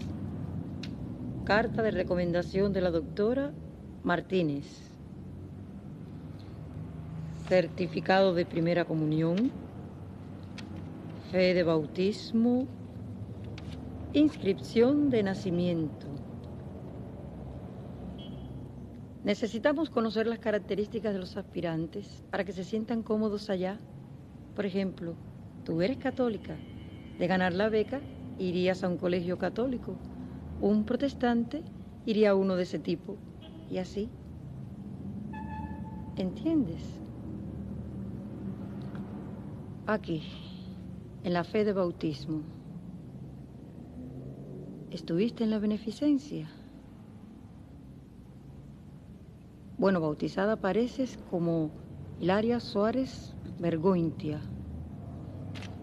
Carta de recomendación de la doctora Martínez. Certificado de primera comunión. Fe de bautismo. Inscripción de nacimiento. Necesitamos conocer las características de los aspirantes para que se sientan cómodos allá. Por ejemplo, tú eres católica. De ganar la beca, irías a un colegio católico. Un protestante iría a uno de ese tipo. Y así. ¿Entiendes? Aquí, en la fe de bautismo. ¿Estuviste en la beneficencia? Bueno, bautizada pareces como Hilaria Suárez Vergointia.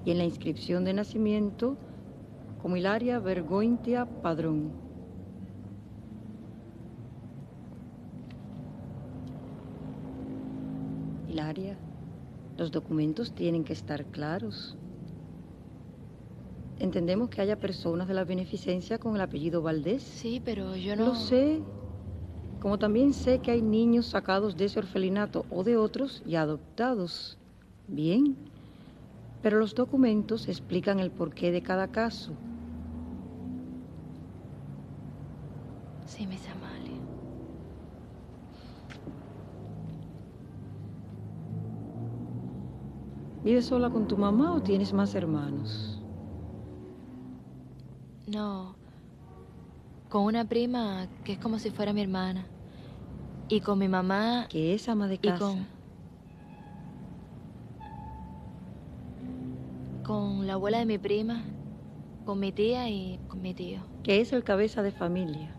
Y en la inscripción de nacimiento como Hilaria Vergointia Padrón. Hilaria, los documentos tienen que estar claros. Entendemos que haya personas de la beneficencia con el apellido Valdés.
Sí, pero yo no...
Lo sé. Como también sé que hay niños sacados de ese orfelinato o de otros y adoptados. Bien. Pero los documentos explican el porqué de cada caso.
Sí, Miss Amalia.
¿Vives sola con tu mamá o tienes más hermanos?
No. Con una prima que es como si fuera mi hermana. Y con mi mamá.
Que es ama de casa.
Y con. Con la abuela de mi prima, con mi tía y con mi tío.
Que es el cabeza de familia.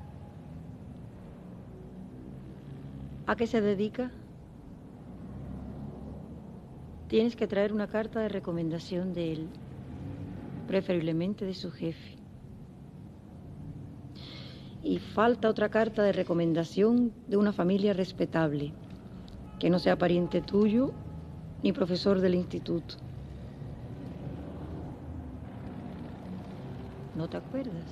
¿A qué se dedica? Tienes que traer una carta de recomendación de él, preferiblemente de su jefe. Y falta otra carta de recomendación de una familia respetable, que no sea pariente tuyo ni profesor del instituto. ¿No te acuerdas?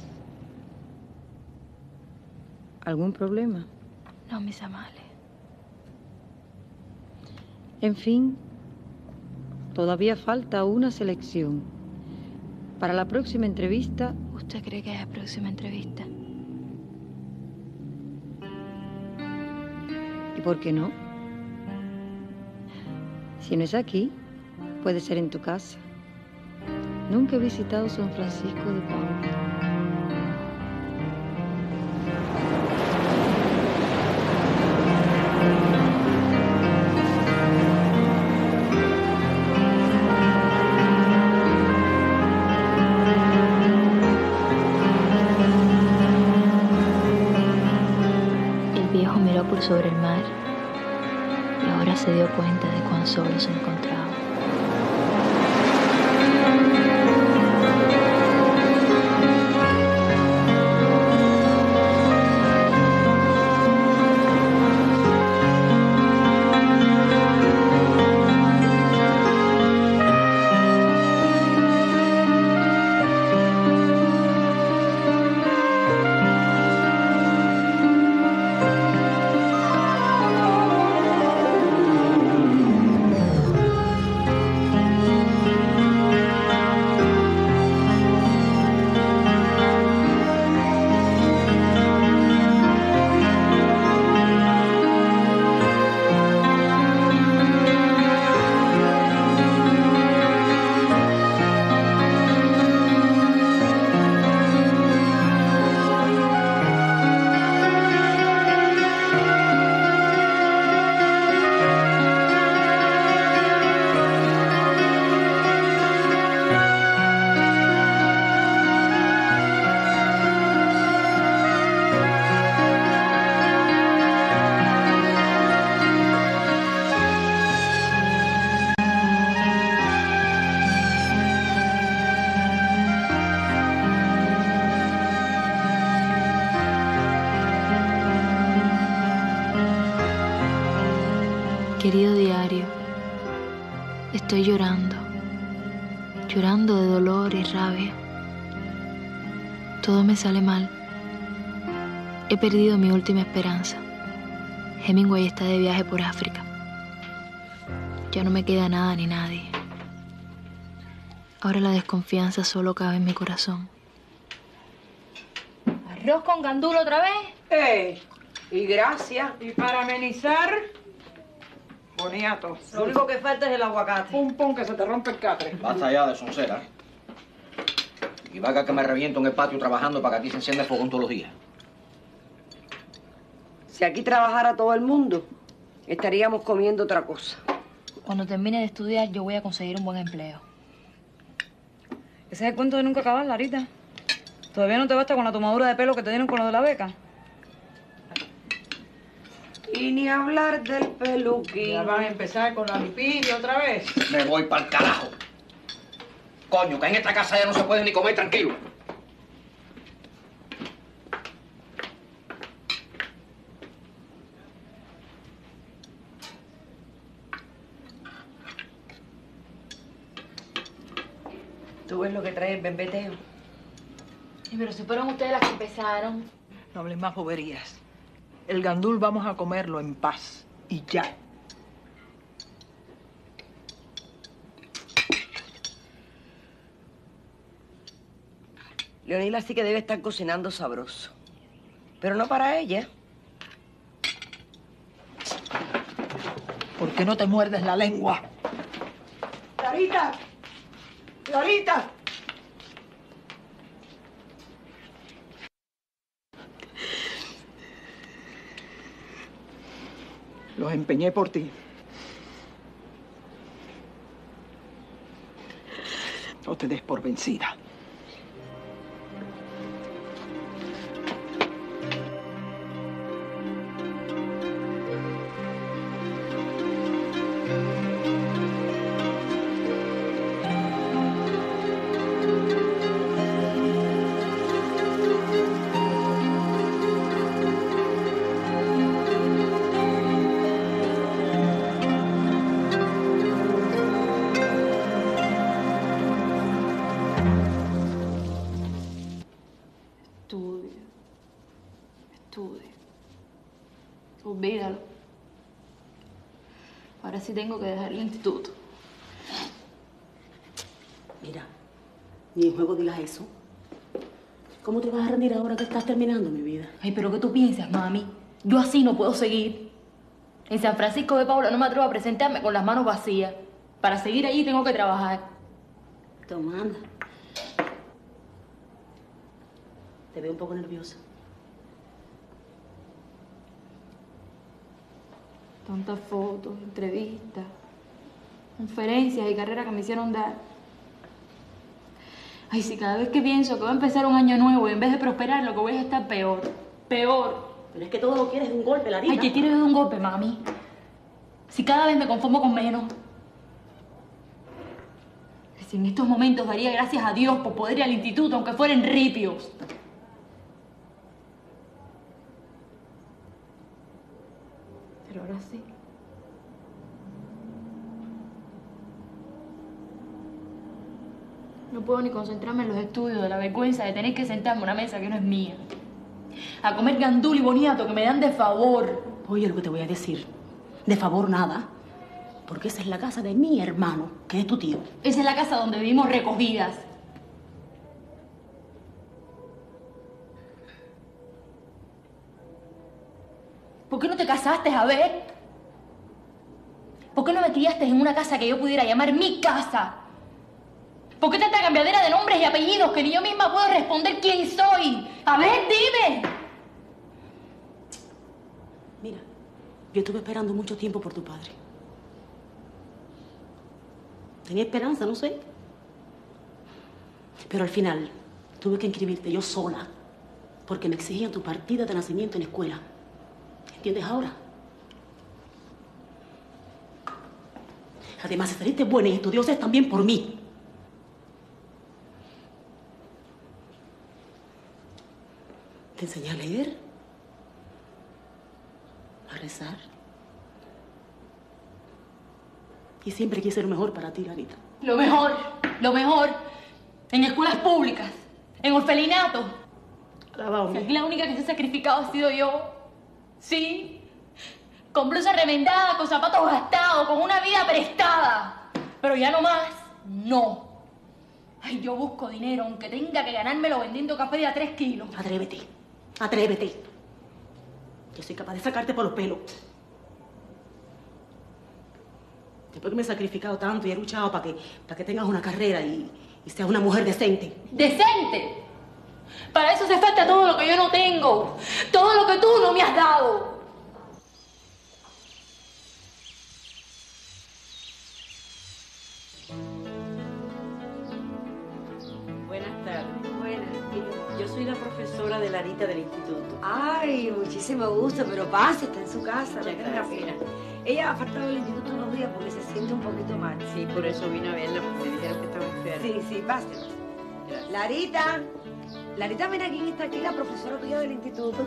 ¿Algún problema?
No, mis amales.
En fin, todavía falta una selección. Para la próxima entrevista...
¿Usted cree que es la próxima entrevista?
Por qué no? Si no es aquí, puede ser en tu casa. Nunca he visitado San Francisco de Paula.
Cuenta de cuán solo se encontraba. Querido diario, Estoy llorando, llorando de dolor y rabia. Todo me sale mal. He perdido mi última esperanza. Hemingway está de viaje por África. Ya no me queda nada ni nadie. Ahora la desconfianza solo cabe en mi corazón.
¿Arroz con gandulo otra vez?
¡Eh! Y gracias. Y para amenizar, boniato.
Lo único que falta es el aguacate.
Pum, pum, que se te rompe el catre.
Basta ya de soncera. Y vaga que me reviento en el patio trabajando para que aquí se encienda el fogón todos los días.
Si aquí trabajara todo el mundo, estaríamos comiendo otra cosa.
Cuando termine de estudiar, yo voy a conseguir un buen empleo.
Ese es el cuento de nunca acabar, Larita. ¿Todavía no te basta con la tomadura de pelo que te dieron con lo de la beca?
Y ni hablar del peluquín.
Ya van a empezar con la lipidia otra vez.
Me voy para el carajo. Coño, que en esta casa ya no se puede ni comer tranquilo.
¿Tú ves lo que trae el bembeteo?
pero si fueron ustedes las que empezaron.
No hables más boberías. El gandul vamos a comerlo en paz. Y ya.
Leonila sí que debe estar cocinando sabroso. Pero no para ella.
¿Por qué no te muerdes la lengua? Clarita. Clarita. Los empeñé por ti. No te des por vencida.
Olvídalo. Ahora sí tengo que dejar el instituto.
Mira, ni en juego digas eso. ¿Cómo te vas a rendir ahora que estás terminando, mi vida?
Ay, pero ¿qué tú piensas, mami? Yo así no puedo seguir. En San Francisco de Paula no me atrevo a presentarme con las manos vacías. Para seguir allí tengo que trabajar.
Toma, anda. Te veo un poco nerviosa.
Tantas fotos, entrevistas, conferencias y carreras que me hicieron dar. Ay, si cada vez que pienso que va a empezar un año nuevo y en vez de prosperar, lo que voy a estar peor. Peor.
Pero es que todo lo quieres de un golpe, Larita.
Ay, ¿qué quieres de un golpe, mami? Si cada vez me conformo con menos. Si en estos momentos daría gracias a Dios por poder ir al instituto, aunque fueran ripios. No puedo ni concentrarme en los estudios de la vergüenza de tener que sentarme a una mesa que no es mía. A comer gandul y boniato que me dan de favor.
Oye lo que te voy a decir. De favor nada. Porque esa es la casa de mi hermano, que es tu tío.
Esa es la casa donde vivimos recogidas. ¿Por qué no te casaste, a ver? ¿Por qué no me criaste en una casa que yo pudiera llamar mi casa? ¿Por qué tanta cambiadera de nombres y apellidos que ni yo misma puedo responder quién soy? A ver, dime.
Mira, yo estuve esperando mucho tiempo por tu padre. Tenía esperanza, no sé. Pero al final tuve que inscribirte yo sola porque me exigían tu partida de nacimiento en la escuela. ¿Entiendes ahora? Además, saliste buena y estudiosa es también por mí. Te enseñé a leer, a rezar Y siempre quise lo mejor para ti, Larita.
Lo mejor, lo mejor. En escuelas públicas, en orfelinato. Si aquí la única que se ha sacrificado ha sido yo. Sí. Con blusa remendada, con zapatos gastados, con una vida prestada. Pero ya no más, no. Ay, yo busco dinero, aunque tenga que ganármelo vendiendo café de a tres kilos.
Atrévete, atrévete. Yo soy capaz de sacarte por los pelos. Después que me he sacrificado tanto y he luchado para que, para que tengas una carrera y, y seas una mujer decente.
¡Decente! Para eso hace falta todo lo que yo no tengo. Todo lo que tú no me has dado.
Buenas tardes. Buenas. Yo soy la profesora de Larita del instituto.
Ay, muchísimo gusto, pero pase, está en su casa, no
Muchas
tenga
gracias.
pena. Ella ha faltado del instituto unos días porque se siente un poquito mal.
Sí, por eso vine a verla, porque me dijeron que estaba enferma.
Sí, sí, pase. Larita, Larita, mira quién está aquí, la profesora tuya del instituto.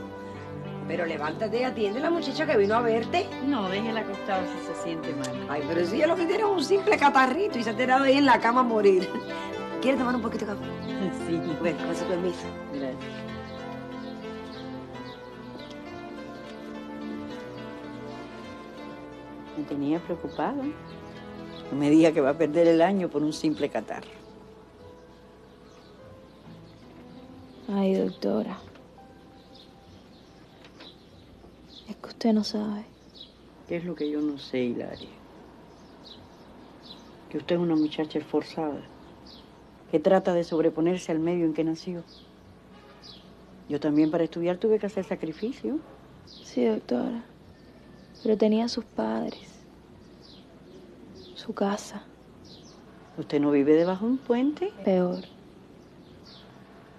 Pero levántate y atiende a la muchacha que vino a verte.
No, déjela acostada si se siente mal.
Ay, pero si ella lo que tiene es un simple catarrito y se ha tirado ahí en la cama a morir. ¿Quieres tomar un poquito de café?
Sí.
Ven, con su permiso.
Gracias. Me tenía preocupada. No me diga que va a perder el año por un simple catarro.
Ay, doctora. Es que usted no sabe.
¿Qué es lo que yo no sé, Hilaria? Que usted es una muchacha esforzada, que trata de sobreponerse al medio en que nació. Yo también para estudiar tuve que hacer sacrificio.
Sí, doctora. Pero tenía sus padres. Su casa.
¿Usted no vive debajo de un puente?
Peor.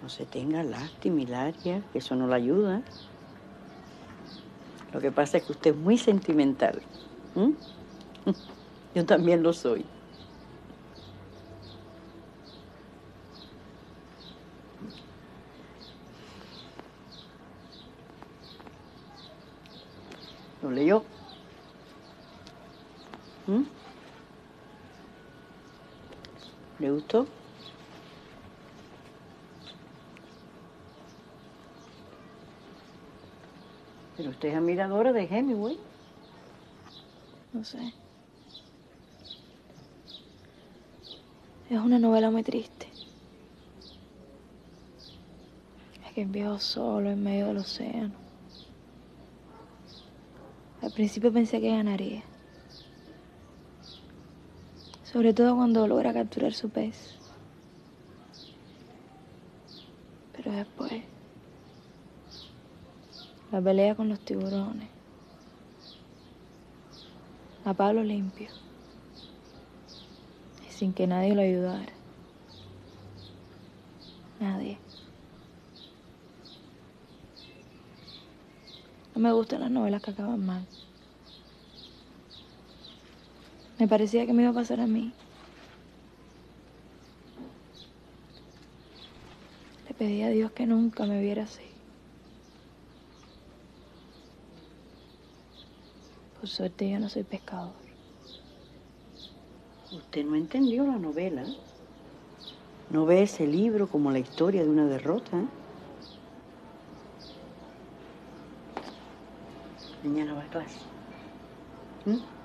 No se tenga lástima, Hilaria, que eso no la ayuda. Lo que pasa es que usted es muy sentimental. Yo también lo soy. ¿Lo leyó? ¿M? ¿Le gustó? Pero usted es admiradora de Hemingway.
No sé. Es una novela muy triste. Es que viajo solo en medio del océano. Al principio pensé que ganaría. Sobre todo cuando logra capturar su pez. Pero después... La pelea con los tiburones. A palo limpio. Y sin que nadie lo ayudara. Nadie. No me gustan las novelas que acaban mal. Me parecía que me iba a pasar a mí. Le pedí a Dios que nunca me viera así. Por suerte yo no soy pescador.
Usted no entendió la novela. No ve ese libro como la historia de una derrota. ¿eh? Mañana va a clase. ¿Mm?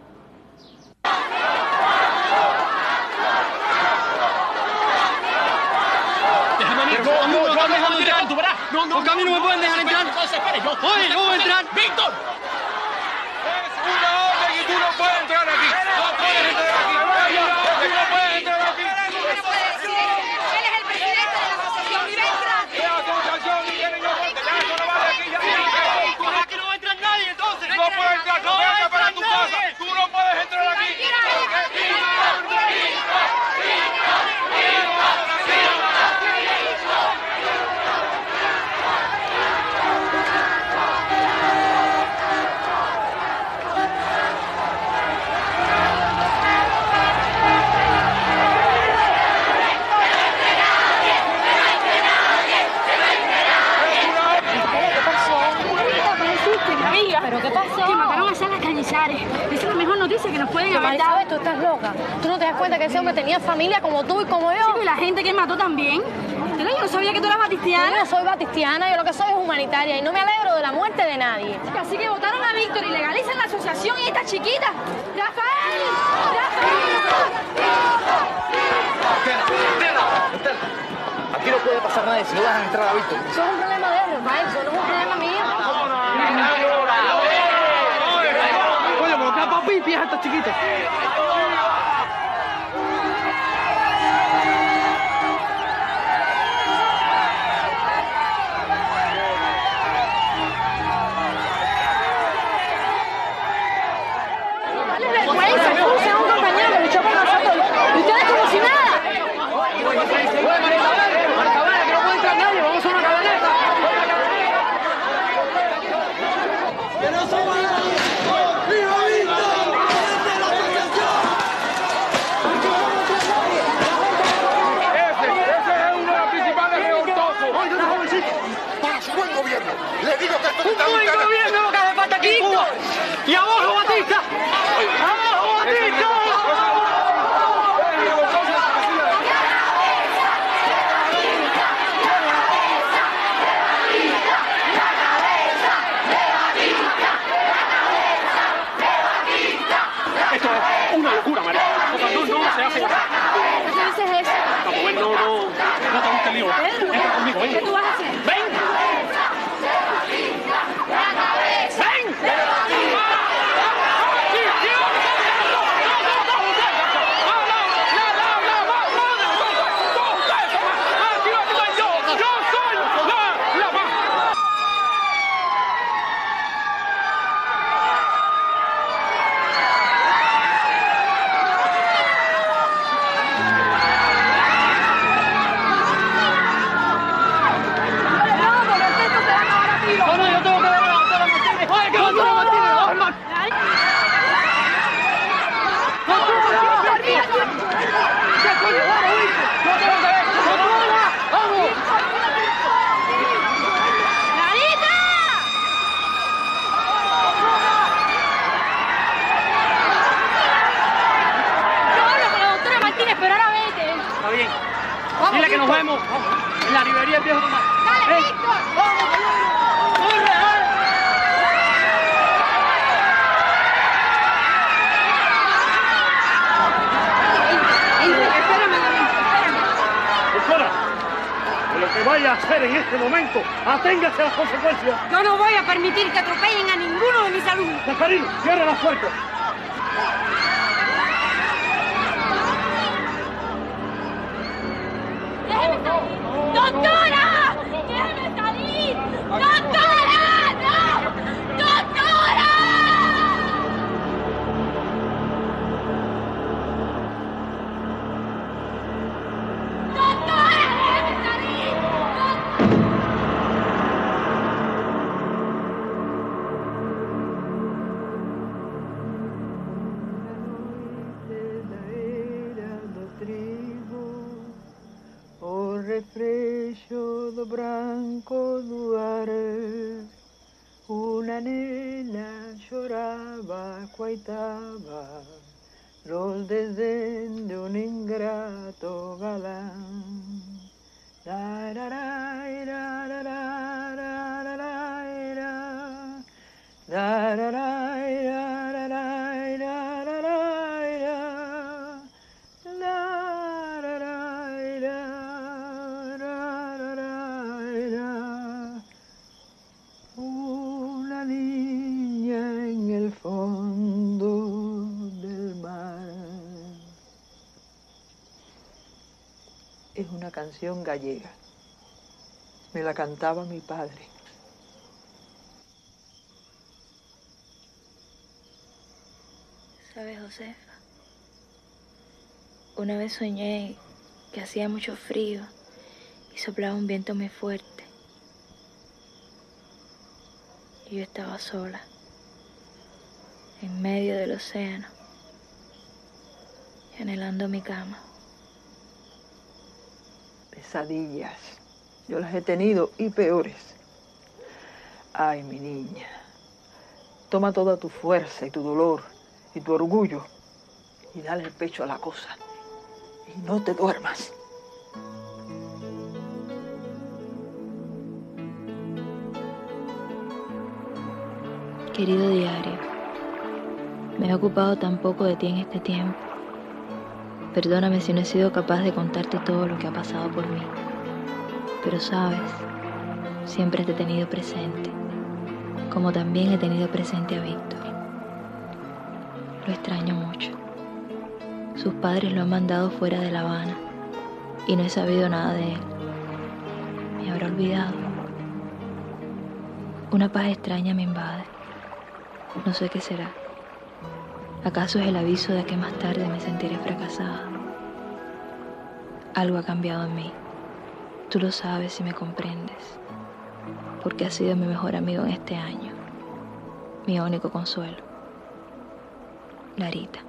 estás loca. Tú no te das cuenta que ese hombre tenía familia como tú y como yo.
Y la gente que mató también. Yo no sabía que tú eras batistiana.
Yo no soy batistiana, yo lo que soy es humanitaria y no me alegro de la muerte de nadie.
Así que votaron a Víctor y legalizan la asociación y esta chiquita. ¡Rafael!
¡Rafael! Aquí no puede pasar nada si no vas entrar a Víctor.
Eso es un problema de él, Rafael.
canción gallega. Me la cantaba mi padre.
¿Sabes, Josefa? Una vez soñé que hacía mucho frío y soplaba un viento muy fuerte. Y yo estaba sola, en medio del océano, anhelando mi cama.
Yo las he tenido y peores. Ay, mi niña, toma toda tu fuerza y tu dolor y tu orgullo y dale el pecho a la cosa. Y no te duermas.
Querido diario, me he ocupado tan poco de ti en este tiempo Perdóname si no he sido capaz de contarte todo lo que ha pasado por mí. Pero sabes, siempre te he tenido presente, como también he tenido presente a Víctor. Lo extraño mucho. Sus padres lo han mandado fuera de La Habana y no he sabido nada de él. Me habrá olvidado. Una paz extraña me invade. No sé qué será. ¿Acaso es el aviso de que más tarde me sentiré fracasada? Algo ha cambiado en mí. Tú lo sabes y me comprendes. Porque has sido mi mejor amigo en este año. Mi único consuelo. Larita.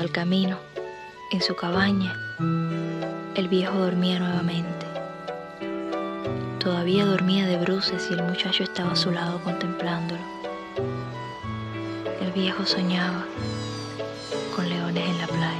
Al camino, en su cabaña, el viejo dormía nuevamente. Todavía dormía de bruces y el muchacho estaba a su lado contemplándolo. El viejo soñaba con leones en la playa.